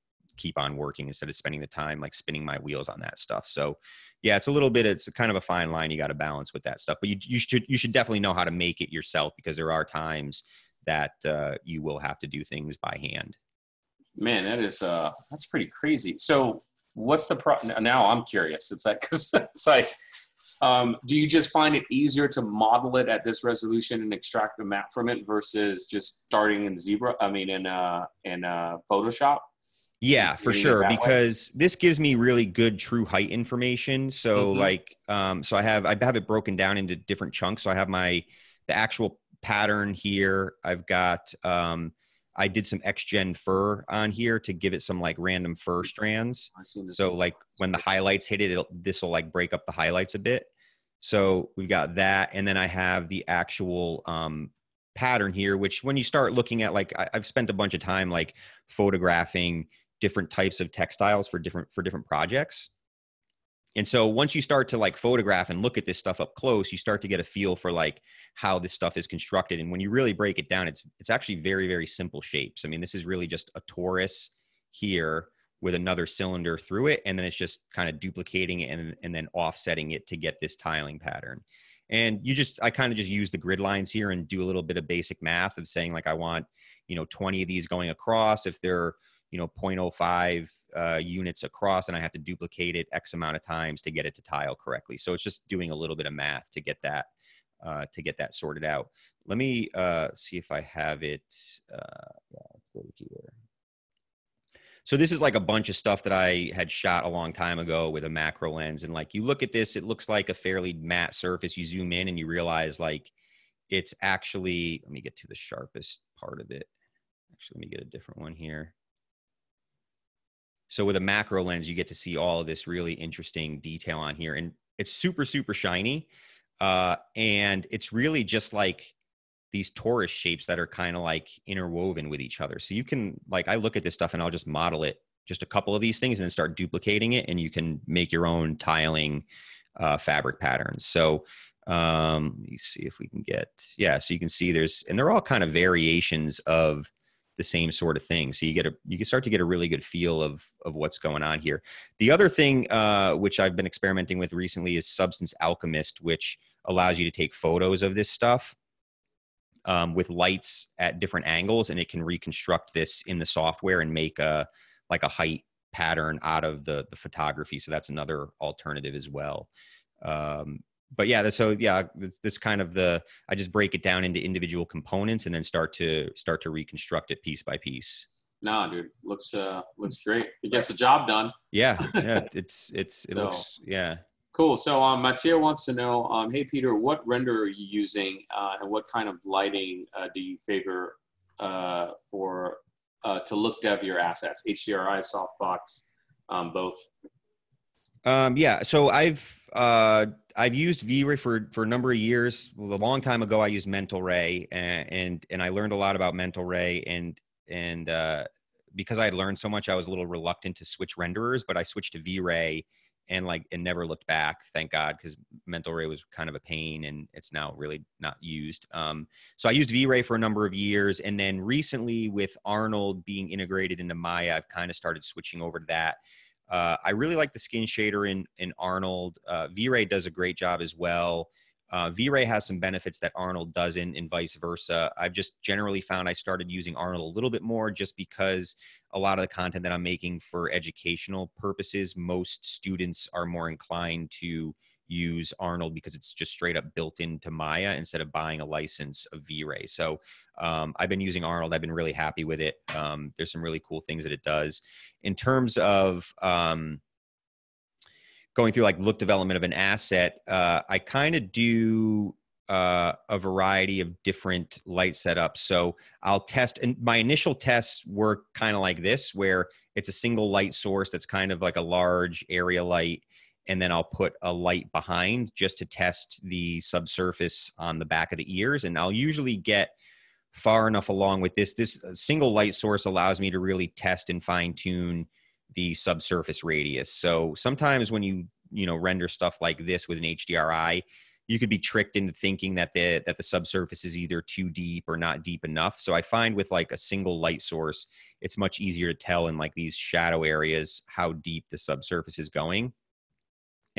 keep on working instead of spending the time like spinning my wheels on that stuff. So yeah, it's a little bit, it's kind of a fine line you got to balance with that stuff, but you, you should, you should definitely know how to make it yourself because there are times that uh, you will have to do things by hand. Man, that is, uh, that's pretty crazy. So what's the pro now I'm curious. It's like, <laughs> cause it's like, um, do you just find it easier to model it at this resolution and extract a map from it versus just starting in ZBrush? I mean, in uh, in uh, Photoshop. Yeah, for sure. Because way? this gives me really good true height information. So mm-hmm. like, um, so I have I have it broken down into different chunks. So I have my the actual pattern here. I've got um, I did some XGen fur on here to give it some like random fur strands. So like when the highlights hit it, this will like break up the highlights a bit. So we've got that, and then I have the actual um, pattern here. Which when you start looking at like I, I've spent a bunch of time like photographing different types of textiles for different for different projects. And so once you start to like photograph and look at this stuff up close you start to get a feel for like how this stuff is constructed. And when you really break it down it's it's actually very very simple shapes. I mean this is really just a torus here with another cylinder through it and then it's just kind of duplicating it and, and then offsetting it to get this tiling pattern. And you just i kind of just use the grid lines here and do a little bit of basic math of saying like i want you know 20 of these going across. If they're you know 0.05 uh, units across and i have to duplicate it x amount of times to get it to tile correctly. So it's just doing a little bit of math to get that uh, to get that sorted out. Let me uh, see if i have it uh, here. so this is like a bunch of stuff that i had shot a long time ago with a macro lens and like you look at this it looks like a fairly matte surface. You zoom in and you realize like it's actually let me get to the sharpest part of it. Actually let me get a different one here so with a macro lens, you get to see all of this really interesting detail on here, and it's super super shiny, uh, and it's really just like these torus shapes that are kind of like interwoven with each other. So you can like I look at this stuff and I'll just model it just a couple of these things and then start duplicating it, and you can make your own tiling uh, fabric patterns. So um, let me see if we can get yeah. So you can see there's and they're all kind of variations of the same sort of thing. So you get a you can start to get a really good feel of of what's going on here. The other thing uh, which I've been experimenting with recently is Substance Alchemist, which allows you to take photos of this stuff um, with lights at different angles, and it can reconstruct this in the software and make a like a height pattern out of the the photography. So that's another alternative as well. Um, but yeah, so yeah, this kind of the I just break it down into individual components and then start to start to reconstruct it piece by piece. Nah, dude, looks uh looks great. It gets the job done. Yeah, <laughs> yeah, it's it's it so, looks yeah. Cool. So um, Mattia wants to know, um, hey Peter, what render are you using, uh, and what kind of lighting uh, do you favor uh, for uh, to look dev your assets? HDRI, softbox, um, both. Um, yeah. So I've uh, I've used V-Ray for for a number of years. Well, a long time ago, I used Mental Ray, and and, and I learned a lot about Mental Ray, and and uh, because I had learned so much, I was a little reluctant to switch renderers, but I switched to V-Ray and like and never looked back. Thank God, because Mental Ray was kind of a pain, and it's now really not used. Um, so I used V-Ray for a number of years, and then recently with Arnold being integrated into Maya, I've kind of started switching over to that uh, I really like the skin shader in in Arnold. Uh, V-Ray does a great job as well. Uh, V-Ray has some benefits that Arnold doesn't, and vice versa. I've just generally found I started using Arnold a little bit more just because a lot of the content that I'm making for educational purposes, most students are more inclined to use Arnold because it's just straight up built into Maya instead of buying a license of V-Ray. So um, I've been using Arnold. I've been really happy with it. Um, there's some really cool things that it does. In terms of um, going through like look development of an asset, uh, I kind of do uh, a variety of different light setups. So I'll test, and my initial tests were kind of like this, where it's a single light source that's kind of like a large area light and then I'll put a light behind just to test the subsurface on the back of the ears. And I'll usually get far enough along with this. This uh, single light source allows me to really test and fine tune the subsurface radius. So sometimes when you you know render stuff like this with an HDRI, you could be tricked into thinking that the that the subsurface is either too deep or not deep enough. So I find with like a single light source, it's much easier to tell in like these shadow areas how deep the subsurface is going.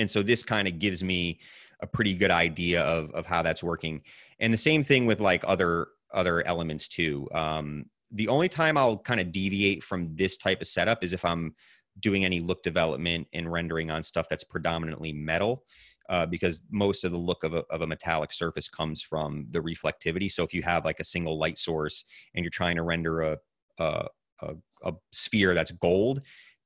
And so this kind of gives me a pretty good idea of of how that's working. And the same thing with like other other elements too. Um, the only time I'll kind of deviate from this type of setup is if I'm doing any look development and rendering on stuff that's predominantly metal uh, because most of the look of a, of a metallic surface comes from the reflectivity. So if you have like a single light source and you're trying to render a, a, a, a sphere that's gold,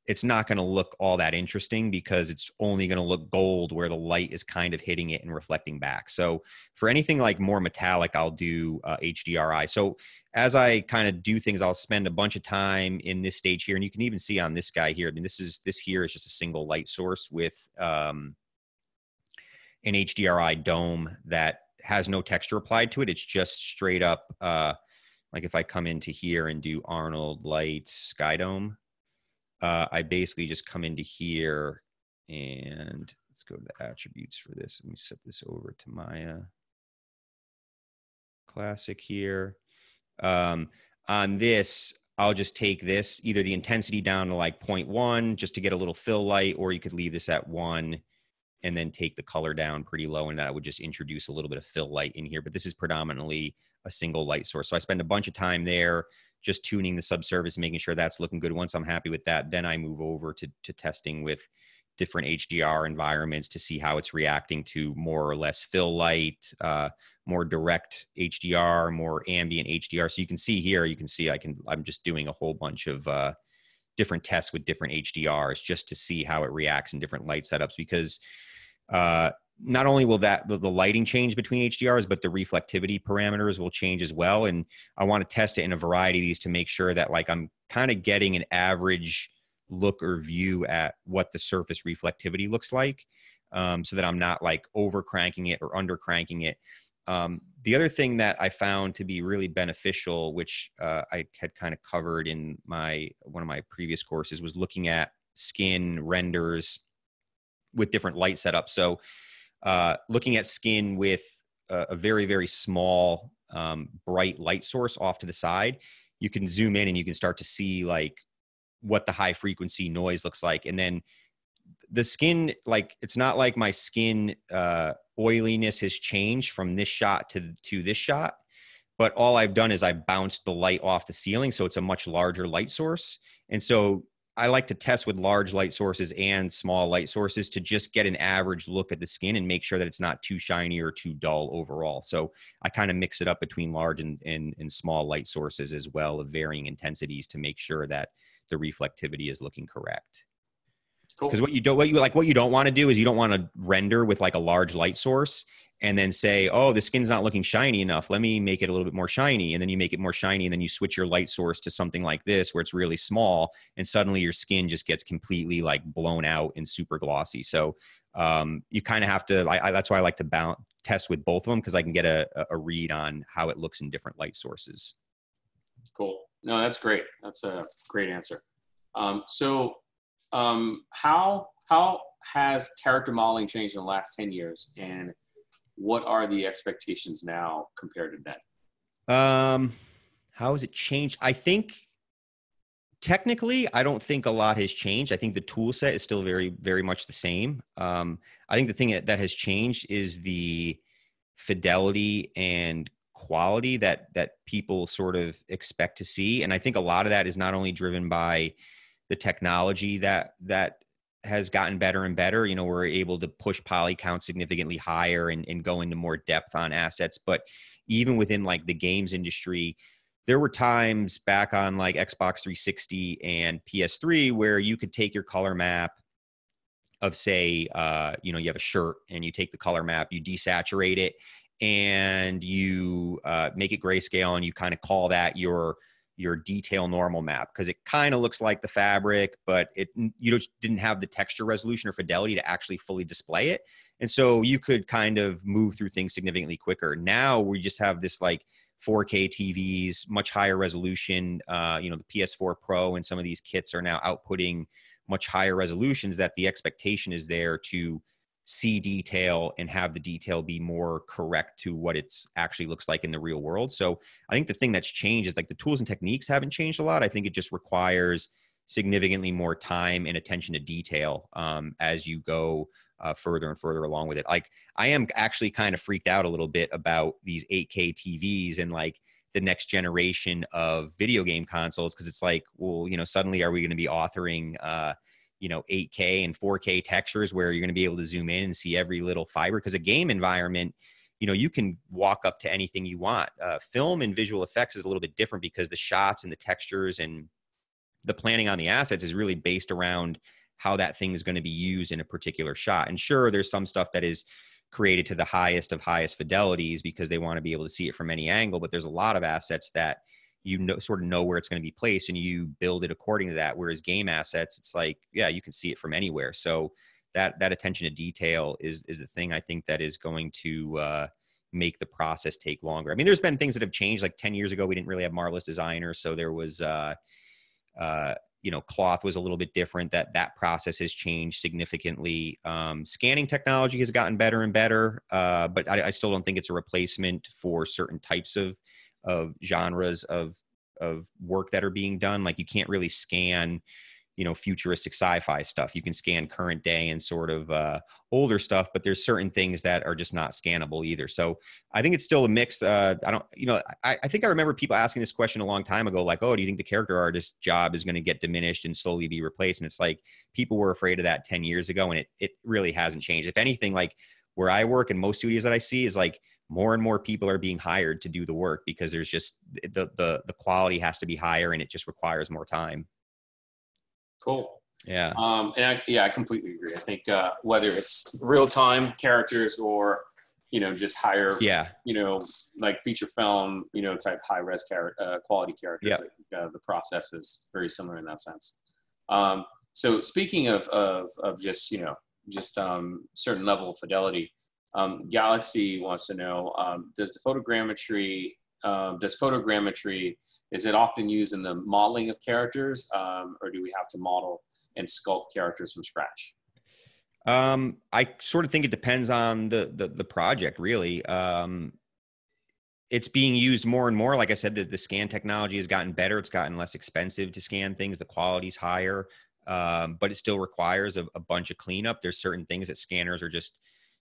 it's not going to look all that interesting because it's only going to look gold where the light is kind of hitting it and reflecting back. So for anything like more metallic, I'll do uh, HDRI. So as I kind of do things, I'll spend a bunch of time in this stage here, and you can even see on this guy here. I mean, this is this here is just a single light source with um, an HDRI dome that has no texture applied to it. It's just straight up. Uh, like if I come into here and do Arnold Light Sky Dome, uh, I basically just come into here and let's go to the attributes for this. Let me set this over to Maya Classic here. Um, on this, I'll just take this, either the intensity down to like 0.1 just to get a little fill light, or you could leave this at one and then take the color down pretty low and that would just introduce a little bit of fill light in here. But this is predominantly a single light source. So I spend a bunch of time there just tuning the subsurface, making sure that's looking good. Once I'm happy with that, then I move over to, to testing with different HDR environments to see how it's reacting to more or less fill light, uh, more direct HDR, more ambient HDR. So you can see here, you can see I can I'm just doing a whole bunch of uh, different tests with different HDRs just to see how it reacts in different light setups because uh, not only will that the, the, lighting change between HDRs, but the reflectivity parameters will change as well. And I want to test it in a variety of these to make sure that like I'm kind of getting an average look or view at what the surface reflectivity looks like, um, so that I'm not like over cranking it or under cranking it. Um, the other thing that I found to be really beneficial, which uh, I had kind of covered in my one of my previous courses, was looking at skin renders with different light setups. So uh, looking at skin with a, a very very small um, bright light source off to the side you can zoom in and you can start to see like what the high frequency noise looks like. And then the skin like it's not like my skin uh, oiliness has changed from this shot to to this shot but all i've done is i bounced the light off the ceiling so it's a much larger light source. And so I like to test with large light sources and small light sources to just get an average look at the skin and make sure that it's not too shiny or too dull overall. So I kind of mix it up between large and, and, and small light sources as well of varying intensities to make sure that the reflectivity is looking correct. Because cool. what you don't, what you like, what you don't want to do is you don't want to render with like a large light source and then say, oh, the skin's not looking shiny enough. Let me make it a little bit more shiny. And then you make it more shiny. And then you switch your light source to something like this where it's really small. And suddenly your skin just gets completely like blown out and super glossy. So um, you kind of have to, I, I, that's why I like to balance, test with both of them because I can get a, a read on how it looks in different light sources. Cool. No, that's great. That's a great answer. Um, so um, how, how has character modeling changed in the last 10 years? And what are the expectations now compared to then? Um, how has it changed? I think technically, I don't think a lot has changed. I think the tool set is still very, very much the same. Um, I think the thing that has changed is the fidelity and quality that that people sort of expect to see, and I think a lot of that is not only driven by the technology that that has gotten better and better. You know, we're able to push poly count significantly higher and, and go into more depth on assets. But even within like the games industry, there were times back on like Xbox 360 and PS3 where you could take your color map of say, uh, you know, you have a shirt and you take the color map, you desaturate it, and you uh, make it grayscale, and you kind of call that your your detail normal map because it kind of looks like the fabric, but it you didn't have the texture resolution or fidelity to actually fully display it. And so you could kind of move through things significantly quicker. Now we just have this like 4K TVs, much higher resolution. Uh, you know, the PS4 Pro and some of these kits are now outputting much higher resolutions that the expectation is there to see detail and have the detail be more correct to what it's actually looks like in the real world. So I think the thing that's changed is like the tools and techniques haven't changed a lot. I think it just requires significantly more time and attention to detail um, as you go uh, further and further along with it. Like I am actually kind of freaked out a little bit about these 8K TVs and like the next generation of video game consoles because it's like, well, you know, suddenly are we going to be authoring, uh, you know, 8K and 4K textures where you're going to be able to zoom in and see every little fiber? Because a game environment, you know, you can walk up to anything you want. Uh, film and visual effects is a little bit different because the shots and the textures and the planning on the assets is really based around how that thing is going to be used in a particular shot. And sure, there's some stuff that is created to the highest of highest fidelities because they want to be able to see it from any angle, but there's a lot of assets that you know sort of know where it's going to be placed and you build it according to that whereas game assets it's like yeah you can see it from anywhere. So that that attention to detail is is the thing i think that is going to uh, make the process take longer. I mean there's been things that have changed. Like 10 years ago we didn't really have marvelous designers so there was uh, uh, you know cloth was a little bit different. That that process has changed significantly. Um, scanning technology has gotten better and better uh, but I, I, still don't think it's a replacement for certain types of of genres of of work that are being done. Like you can't really scan you know futuristic sci-fi stuff. You can scan current day and sort of uh, older stuff but there's certain things that are just not scannable either. So i think it's still a mix uh, i don't you know I, I think i remember people asking this question a long time ago like oh do you think the character artist job is going to get diminished and slowly be replaced? And it's like people were afraid of that 10 years ago and it, it really hasn't changed. If anything like where i work and most studios that i see is like more and more people are being hired to do the work because there's just the the the quality has to be higher and it just requires more time Cool. Yeah. Um, and I, yeah, I completely agree. I think uh, whether it's real time characters or you know just higher, yeah, you know, like feature film, you know, type high res char- uh, quality characters. Yeah. I think uh, the process is very similar in that sense. Um, so speaking of, of of just you know just um, certain level of fidelity, um, Galaxy wants to know: um, Does the photogrammetry um, does photogrammetry is it often used in the modeling of characters, um, or do we have to model and sculpt characters from scratch? Um, I sort of think it depends on the the, the project, really. Um, it's being used more and more. Like I said, the, the scan technology has gotten better. It's gotten less expensive to scan things. The quality's higher, um, but it still requires a, a, bunch of cleanup. There's certain things that scanners are just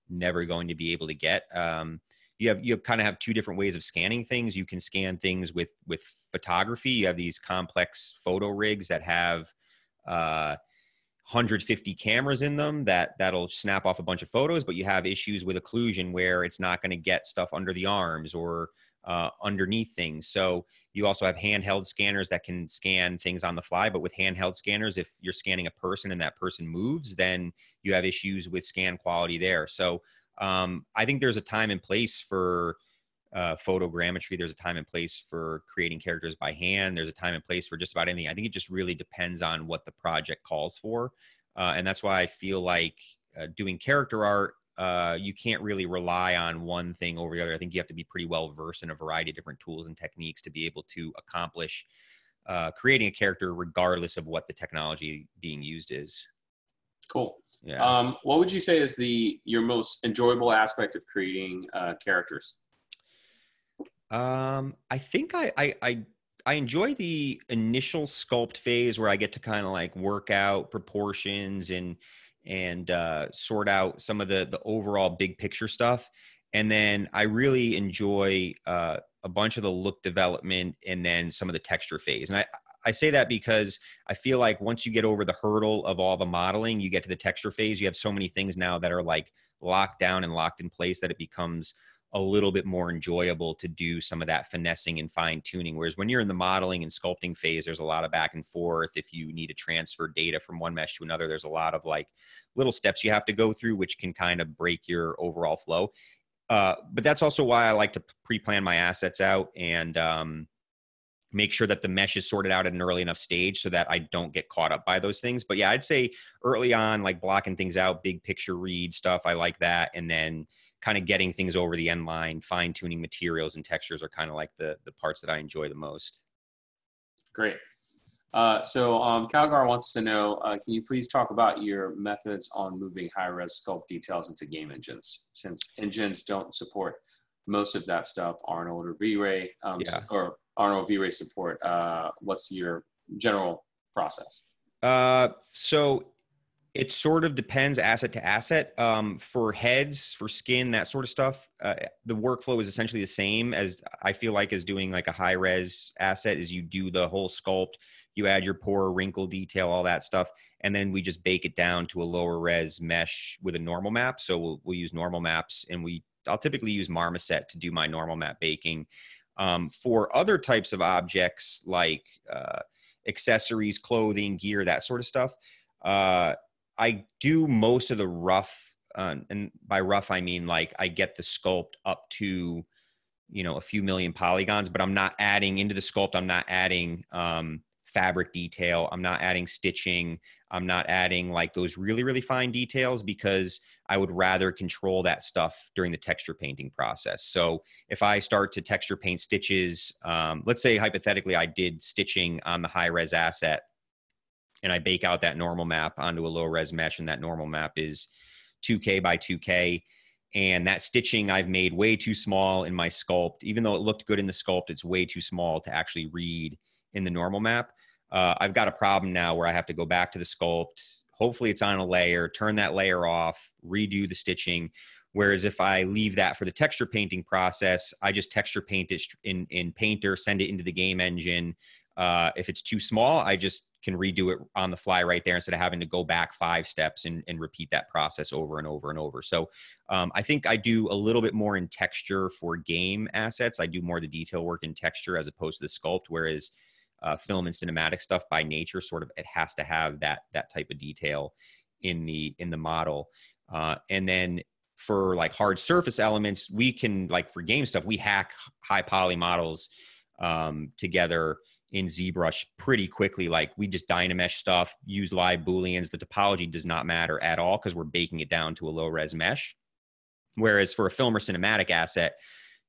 never going to be able to get. Um, you have you kind of have two different ways of scanning things. You can scan things with with photography. You have these complex photo rigs that have uh, 150 cameras in them that that'll snap off a bunch of photos. But you have issues with occlusion where it's not going to get stuff under the arms or uh, underneath things. So you also have handheld scanners that can scan things on the fly. But with handheld scanners, if you're scanning a person and that person moves, then you have issues with scan quality there. So um, I think there's a time and place for uh, photogrammetry. There's a time and place for creating characters by hand. There's a time and place for just about anything. I think it just really depends on what the project calls for. Uh, and that's why I feel like uh, doing character art, uh, you can't really rely on one thing over the other. I think you have to be pretty well versed in a variety of different tools and techniques to be able to accomplish uh, creating a character regardless of what the technology being used is. Cool. Yeah. Um, what would you say is the your most enjoyable aspect of creating uh, characters? Um, I think I, I, I I enjoy the initial sculpt phase where I get to kind of like work out proportions and and uh, sort out some of the the overall big picture stuff. And then I really enjoy uh, a bunch of the look development and then some of the texture phase. And I I say that because I feel like once you get over the hurdle of all the modeling, you get to the texture phase. You have so many things now that are like locked down and locked in place that it becomes a little bit more enjoyable to do some of that finessing and fine tuning. Whereas when you're in the modeling and sculpting phase, there's a lot of back and forth. If you need to transfer data from one mesh to another, there's a lot of like little steps you have to go through, which can kind of break your overall flow. Uh, but that's also why I like to pre-plan my assets out and um, make sure that the mesh is sorted out at an early enough stage so that I don't get caught up by those things. But yeah, I'd say early on, like blocking things out, big picture read stuff, I like that. And then kind of getting things over the end line, fine tuning materials and textures are kind of like the the parts that I enjoy the most. Great. Uh, so um, Calgar wants to know, uh, can you please talk about your methods on moving high-res sculpt details into game engines? Since engines don't support most of that stuff, Arnold or V-Ray, um, Yeah. or Arnold V-Ray support, uh, what's your general process? Uh, so it sort of depends asset to asset. Um, for heads, for skin, that sort of stuff, uh, the workflow is essentially the same as I feel like as doing like a high res asset. Is you do the whole sculpt, you add your pore, wrinkle detail, all that stuff, and then we just bake it down to a lower res mesh with a normal map. So we'll, we'll use normal maps, and we I'll typically use Marmoset to do my normal map baking. Um, for other types of objects like uh, accessories, clothing, gear, that sort of stuff. Uh, I do most of the rough, uh, and by rough I mean like I get the sculpt up to, you know, a few million polygons, but I'm not adding into the sculpt. I'm not adding um, fabric detail. I'm not adding stitching. I'm not adding like those really really fine details because I would rather control that stuff during the texture painting process. So if I start to texture paint stitches, um, let's say hypothetically I did stitching on the high res asset and I bake out that normal map onto a low res mesh, and that normal map is 2K by 2K. And that stitching I've made way too small in my sculpt. Even though it looked good in the sculpt, it's way too small to actually read in the normal map. Uh, I've got a problem now where I have to go back to the sculpt. Hopefully, it's on a layer, turn that layer off, redo the stitching. Whereas if I leave that for the texture painting process, I just texture paint it in, in Painter, send it into the game engine. Uh, if it's too small, I just can redo it on the fly right there instead of having to go back five steps and, and repeat that process over and over and over. So um, I think I do a little bit more in texture for game assets. I do more of the detail work in texture as opposed to the sculpt, whereas uh, film and cinematic stuff by nature sort of it has to have that that type of detail in the in the model. Uh, and then for like hard surface elements, we can like for game stuff, we hack high poly models um, together in ZBrush pretty quickly. Like we just Dynamesh stuff, use live booleans. The topology does not matter at all because we're baking it down to a low res mesh. Whereas for a film or cinematic asset,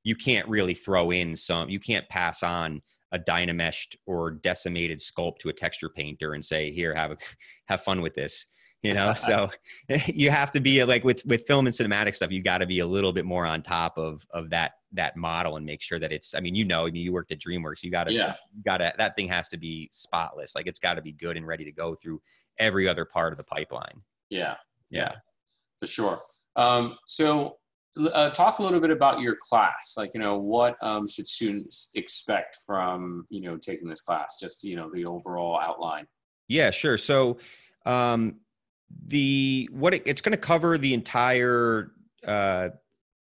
you can't really throw in some. You can't pass on a Dynameshed or decimated sculpt to a texture painter and say, "Here, have a <laughs> have fun with this." You know <laughs> so <laughs> you have to be like with with film and cinematic stuff you got to be a little bit more on top of of that that model and make sure that it's i mean you know I mean, you worked at dreamworks you got to Yeah. you got to that thing has to be spotless like it's got to be good and ready to go through every other part of the pipeline Yeah, yeah for sure. Um, so uh, talk a little bit about your class. Like, you know, what um, should students expect from, you know, taking this class? Just, you know, the overall outline. Yeah, sure. So um, the what it, it's going to cover the entire uh,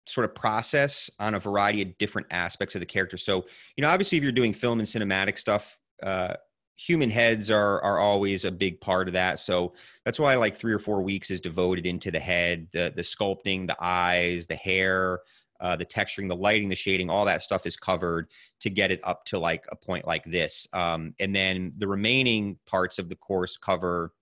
sort of process on a variety of different aspects of the character. So you know, obviously, if you're doing film and cinematic stuff, uh, human heads are are always a big part of that. So that's why like three or four weeks is devoted into the head, the the sculpting, the eyes, the hair. Uh, the texturing, the lighting, the shading, all that stuff is covered to get it up to like a point like this. Um, and then the remaining parts of the course cover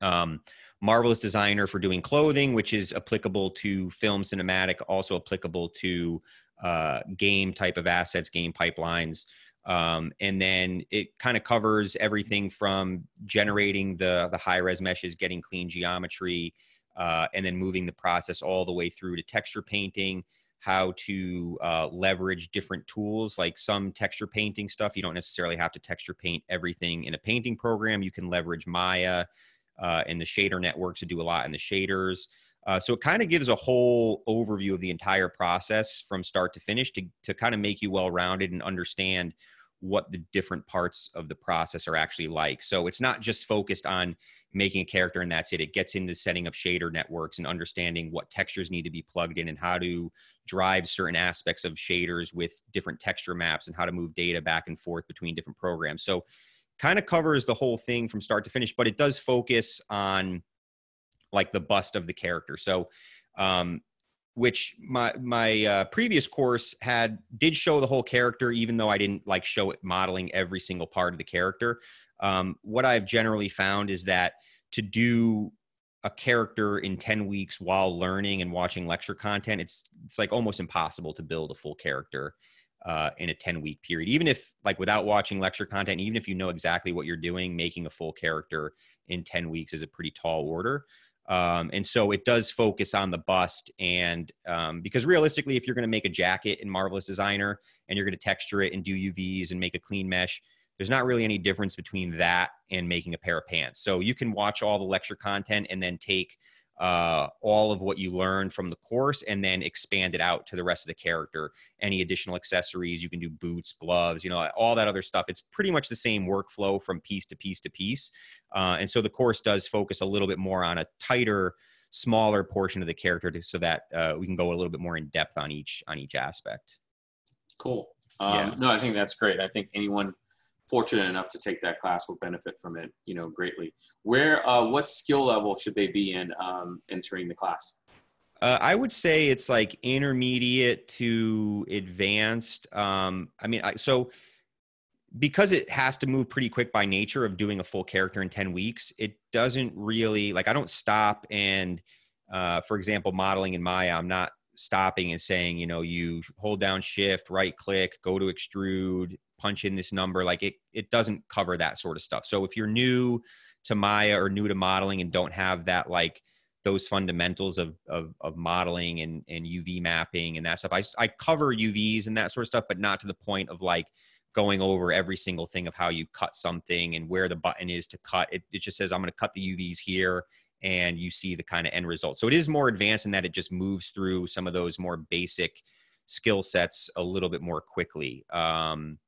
um, marvelous designer for doing clothing, which is applicable to film cinematic, also applicable to uh, game type of assets, game pipelines. Um, and then it kind of covers everything from generating the the high res meshes, getting clean geometry, uh, and then moving the process all the way through to texture painting, how to uh, leverage different tools like some texture painting stuff. You don't necessarily have to texture paint everything in a painting program. You can leverage Maya uh, and the shader networks to do a lot in the shaders. Uh, so it kind of gives a whole overview of the entire process from start to finish to, to kind of make you well rounded and understand what the different parts of the process are actually like. So it's not just focused on making a character and that's it. It gets into setting up shader networks and understanding what textures need to be plugged in and how to drive certain aspects of shaders with different texture maps and how to move data back and forth between different programs. So kind of covers the whole thing from start to finish, but it does focus on like the bust of the character. So um, which my my uh, previous course had did show the whole character, even though I didn't like show it modeling every single part of the character. Um, what I've generally found is that to do a character in 10 weeks while learning and watching lecture content, it's it's like almost impossible to build a full character uh, in a 10 week period. Even if, like, without watching lecture content, even if you know exactly what you're doing, making a full character in 10 weeks is a pretty tall order. Um, and so it does focus on the bust. And um, because realistically, if you're going to make a jacket in Marvelous Designer and you're going to texture it and do UVs and make a clean mesh, there's not really any difference between that and making a pair of pants. So you can watch all the lecture content and then take uh, all of what you learned from the course and then expand it out to the rest of the character. Any additional accessories, you can do boots, gloves, you know, all that other stuff. It's pretty much the same workflow from piece to piece to piece. Uh, and so the course does focus a little bit more on a tighter, smaller portion of the character to, so that uh, we can go a little bit more in depth on each on each aspect. Cool. Um, yeah. No, I think that's great. I think anyone fortunate enough to take that class will benefit from it, you know, greatly. Where, uh, what skill level should they be in um, entering the class? Uh, I would say it's like intermediate to advanced. Um, I mean, I, so because it has to move pretty quick by nature of doing a full character in 10 weeks, it doesn't really like I don't stop and uh, for example, modeling in Maya, I'm not stopping and saying, you know, you hold down shift, right click, go to extrude, punch in this number like it it doesn't cover that sort of stuff. So if you're new to maya or new to modeling and don't have that like those fundamentals of of, of modeling and and uv mapping and that stuff I, I cover uvs and that sort of stuff but not to the point of like going over every single thing of how you cut something and where the button is to cut. It, it just says i'm going to cut the uvs here and you see the kind of end result. So it is more advanced in that it just moves through some of those more basic skill sets a little bit more quickly. Um,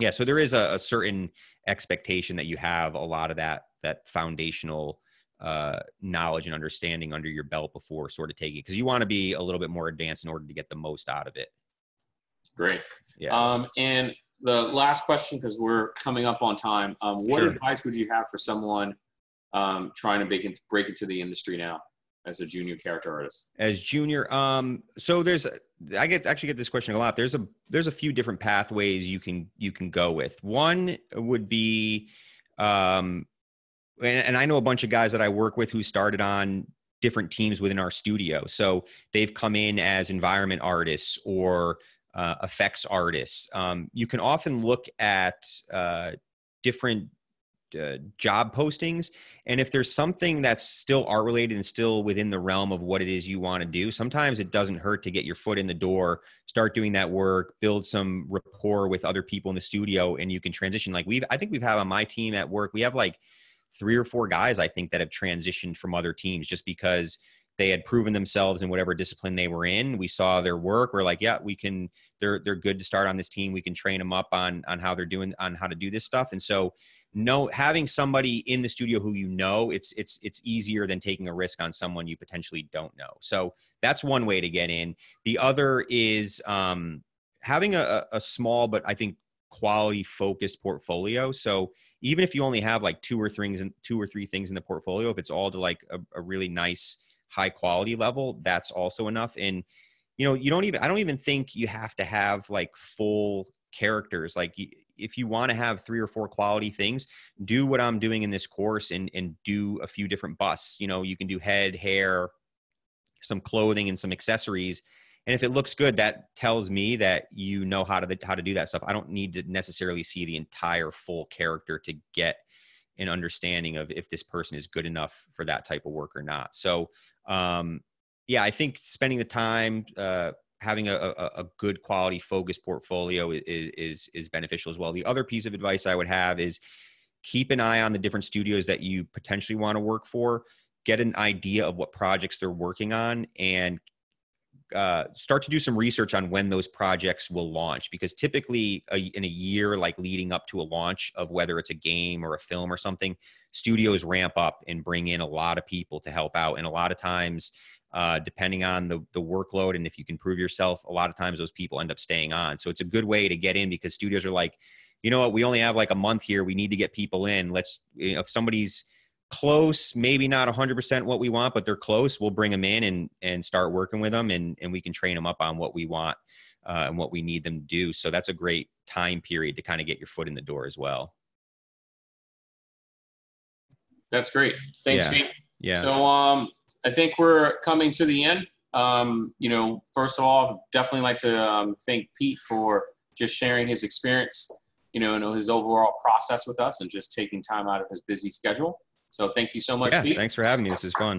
yeah so there is a, a, certain expectation that you have a lot of that that foundational uh, knowledge and understanding under your belt before sort of taking it because you want to be a little bit more advanced in order to get the most out of it. Great. Yeah. Um, and the last question because we're coming up on time um, what sure. advice would you have for someone um, trying to break, into, break into the industry now as a junior character artist? As junior, um, so there's I get actually get this question a lot. There's a there's a few different pathways you can you can go with. One would be, um, and, and I know a bunch of guys that I work with who started on different teams within our studio. So they've come in as environment artists or uh, effects artists. Um, you can often look at uh, different uh, job postings. And if there's something that's still art related and still within the realm of what it is you want to do sometimes it doesn't hurt to get your foot in the door start doing that work build some rapport with other people in the studio and you can transition. Like we've i think we've had on my team at work we have like three or four guys i think that have transitioned from other teams just because they had proven themselves in whatever discipline they were in. We saw their work we're like yeah we can they're they're good to start on this team we can train them up on on how they're doing on how to do this stuff. And so know having somebody in the studio who you know it's it's it's easier than taking a risk on someone you potentially don't know. So that's one way to get in. The other is um, having a, a small but i think quality focused portfolio. So even if you only have like two or things and two or three things in the portfolio if it's all to like a, a really nice high quality level that's also enough. And you know you don't even i don't even think you have to have like full characters. Like if you want to have three or four quality things, do what I'm doing in this course and and do a few different busts. You know, you can do head, hair, some clothing, and some accessories. And if it looks good, that tells me that you know how to how to do that stuff. I don't need to necessarily see the entire full character to get an understanding of if this person is good enough for that type of work or not. So, um, yeah, I think spending the time, uh, having a, a, a, good quality focused portfolio is, is is beneficial as well. The other piece of advice I would have is keep an eye on the different studios that you potentially want to work for. Get an idea of what projects they're working on, and uh, start to do some research on when those projects will launch. Because typically, a, in a year like leading up to a launch of whether it's a game or a film or something, studios ramp up and bring in a lot of people to help out, and a lot of times uh, depending on the, the workload and if you can prove yourself a lot of times those people end up staying on. So it's a good way to get in because studios are like you know what? We only have like a month here. We need to get people in. Let's you know, if somebody's close maybe not 100% what we want but they're close we'll bring them in and and start working with them and and we can train them up on what we want uh, and what we need them to do. So that's a great time period to kind of get your foot in the door as well. That's great. Thanks yeah. yeah. So um I think we're coming to the end. Um, you know, first of all, definitely like to um, thank Pete for just sharing his experience, you know, and his overall process with us, and just taking time out of his busy schedule. So thank you so much, yeah, Pete. Thanks for having me. This is fun.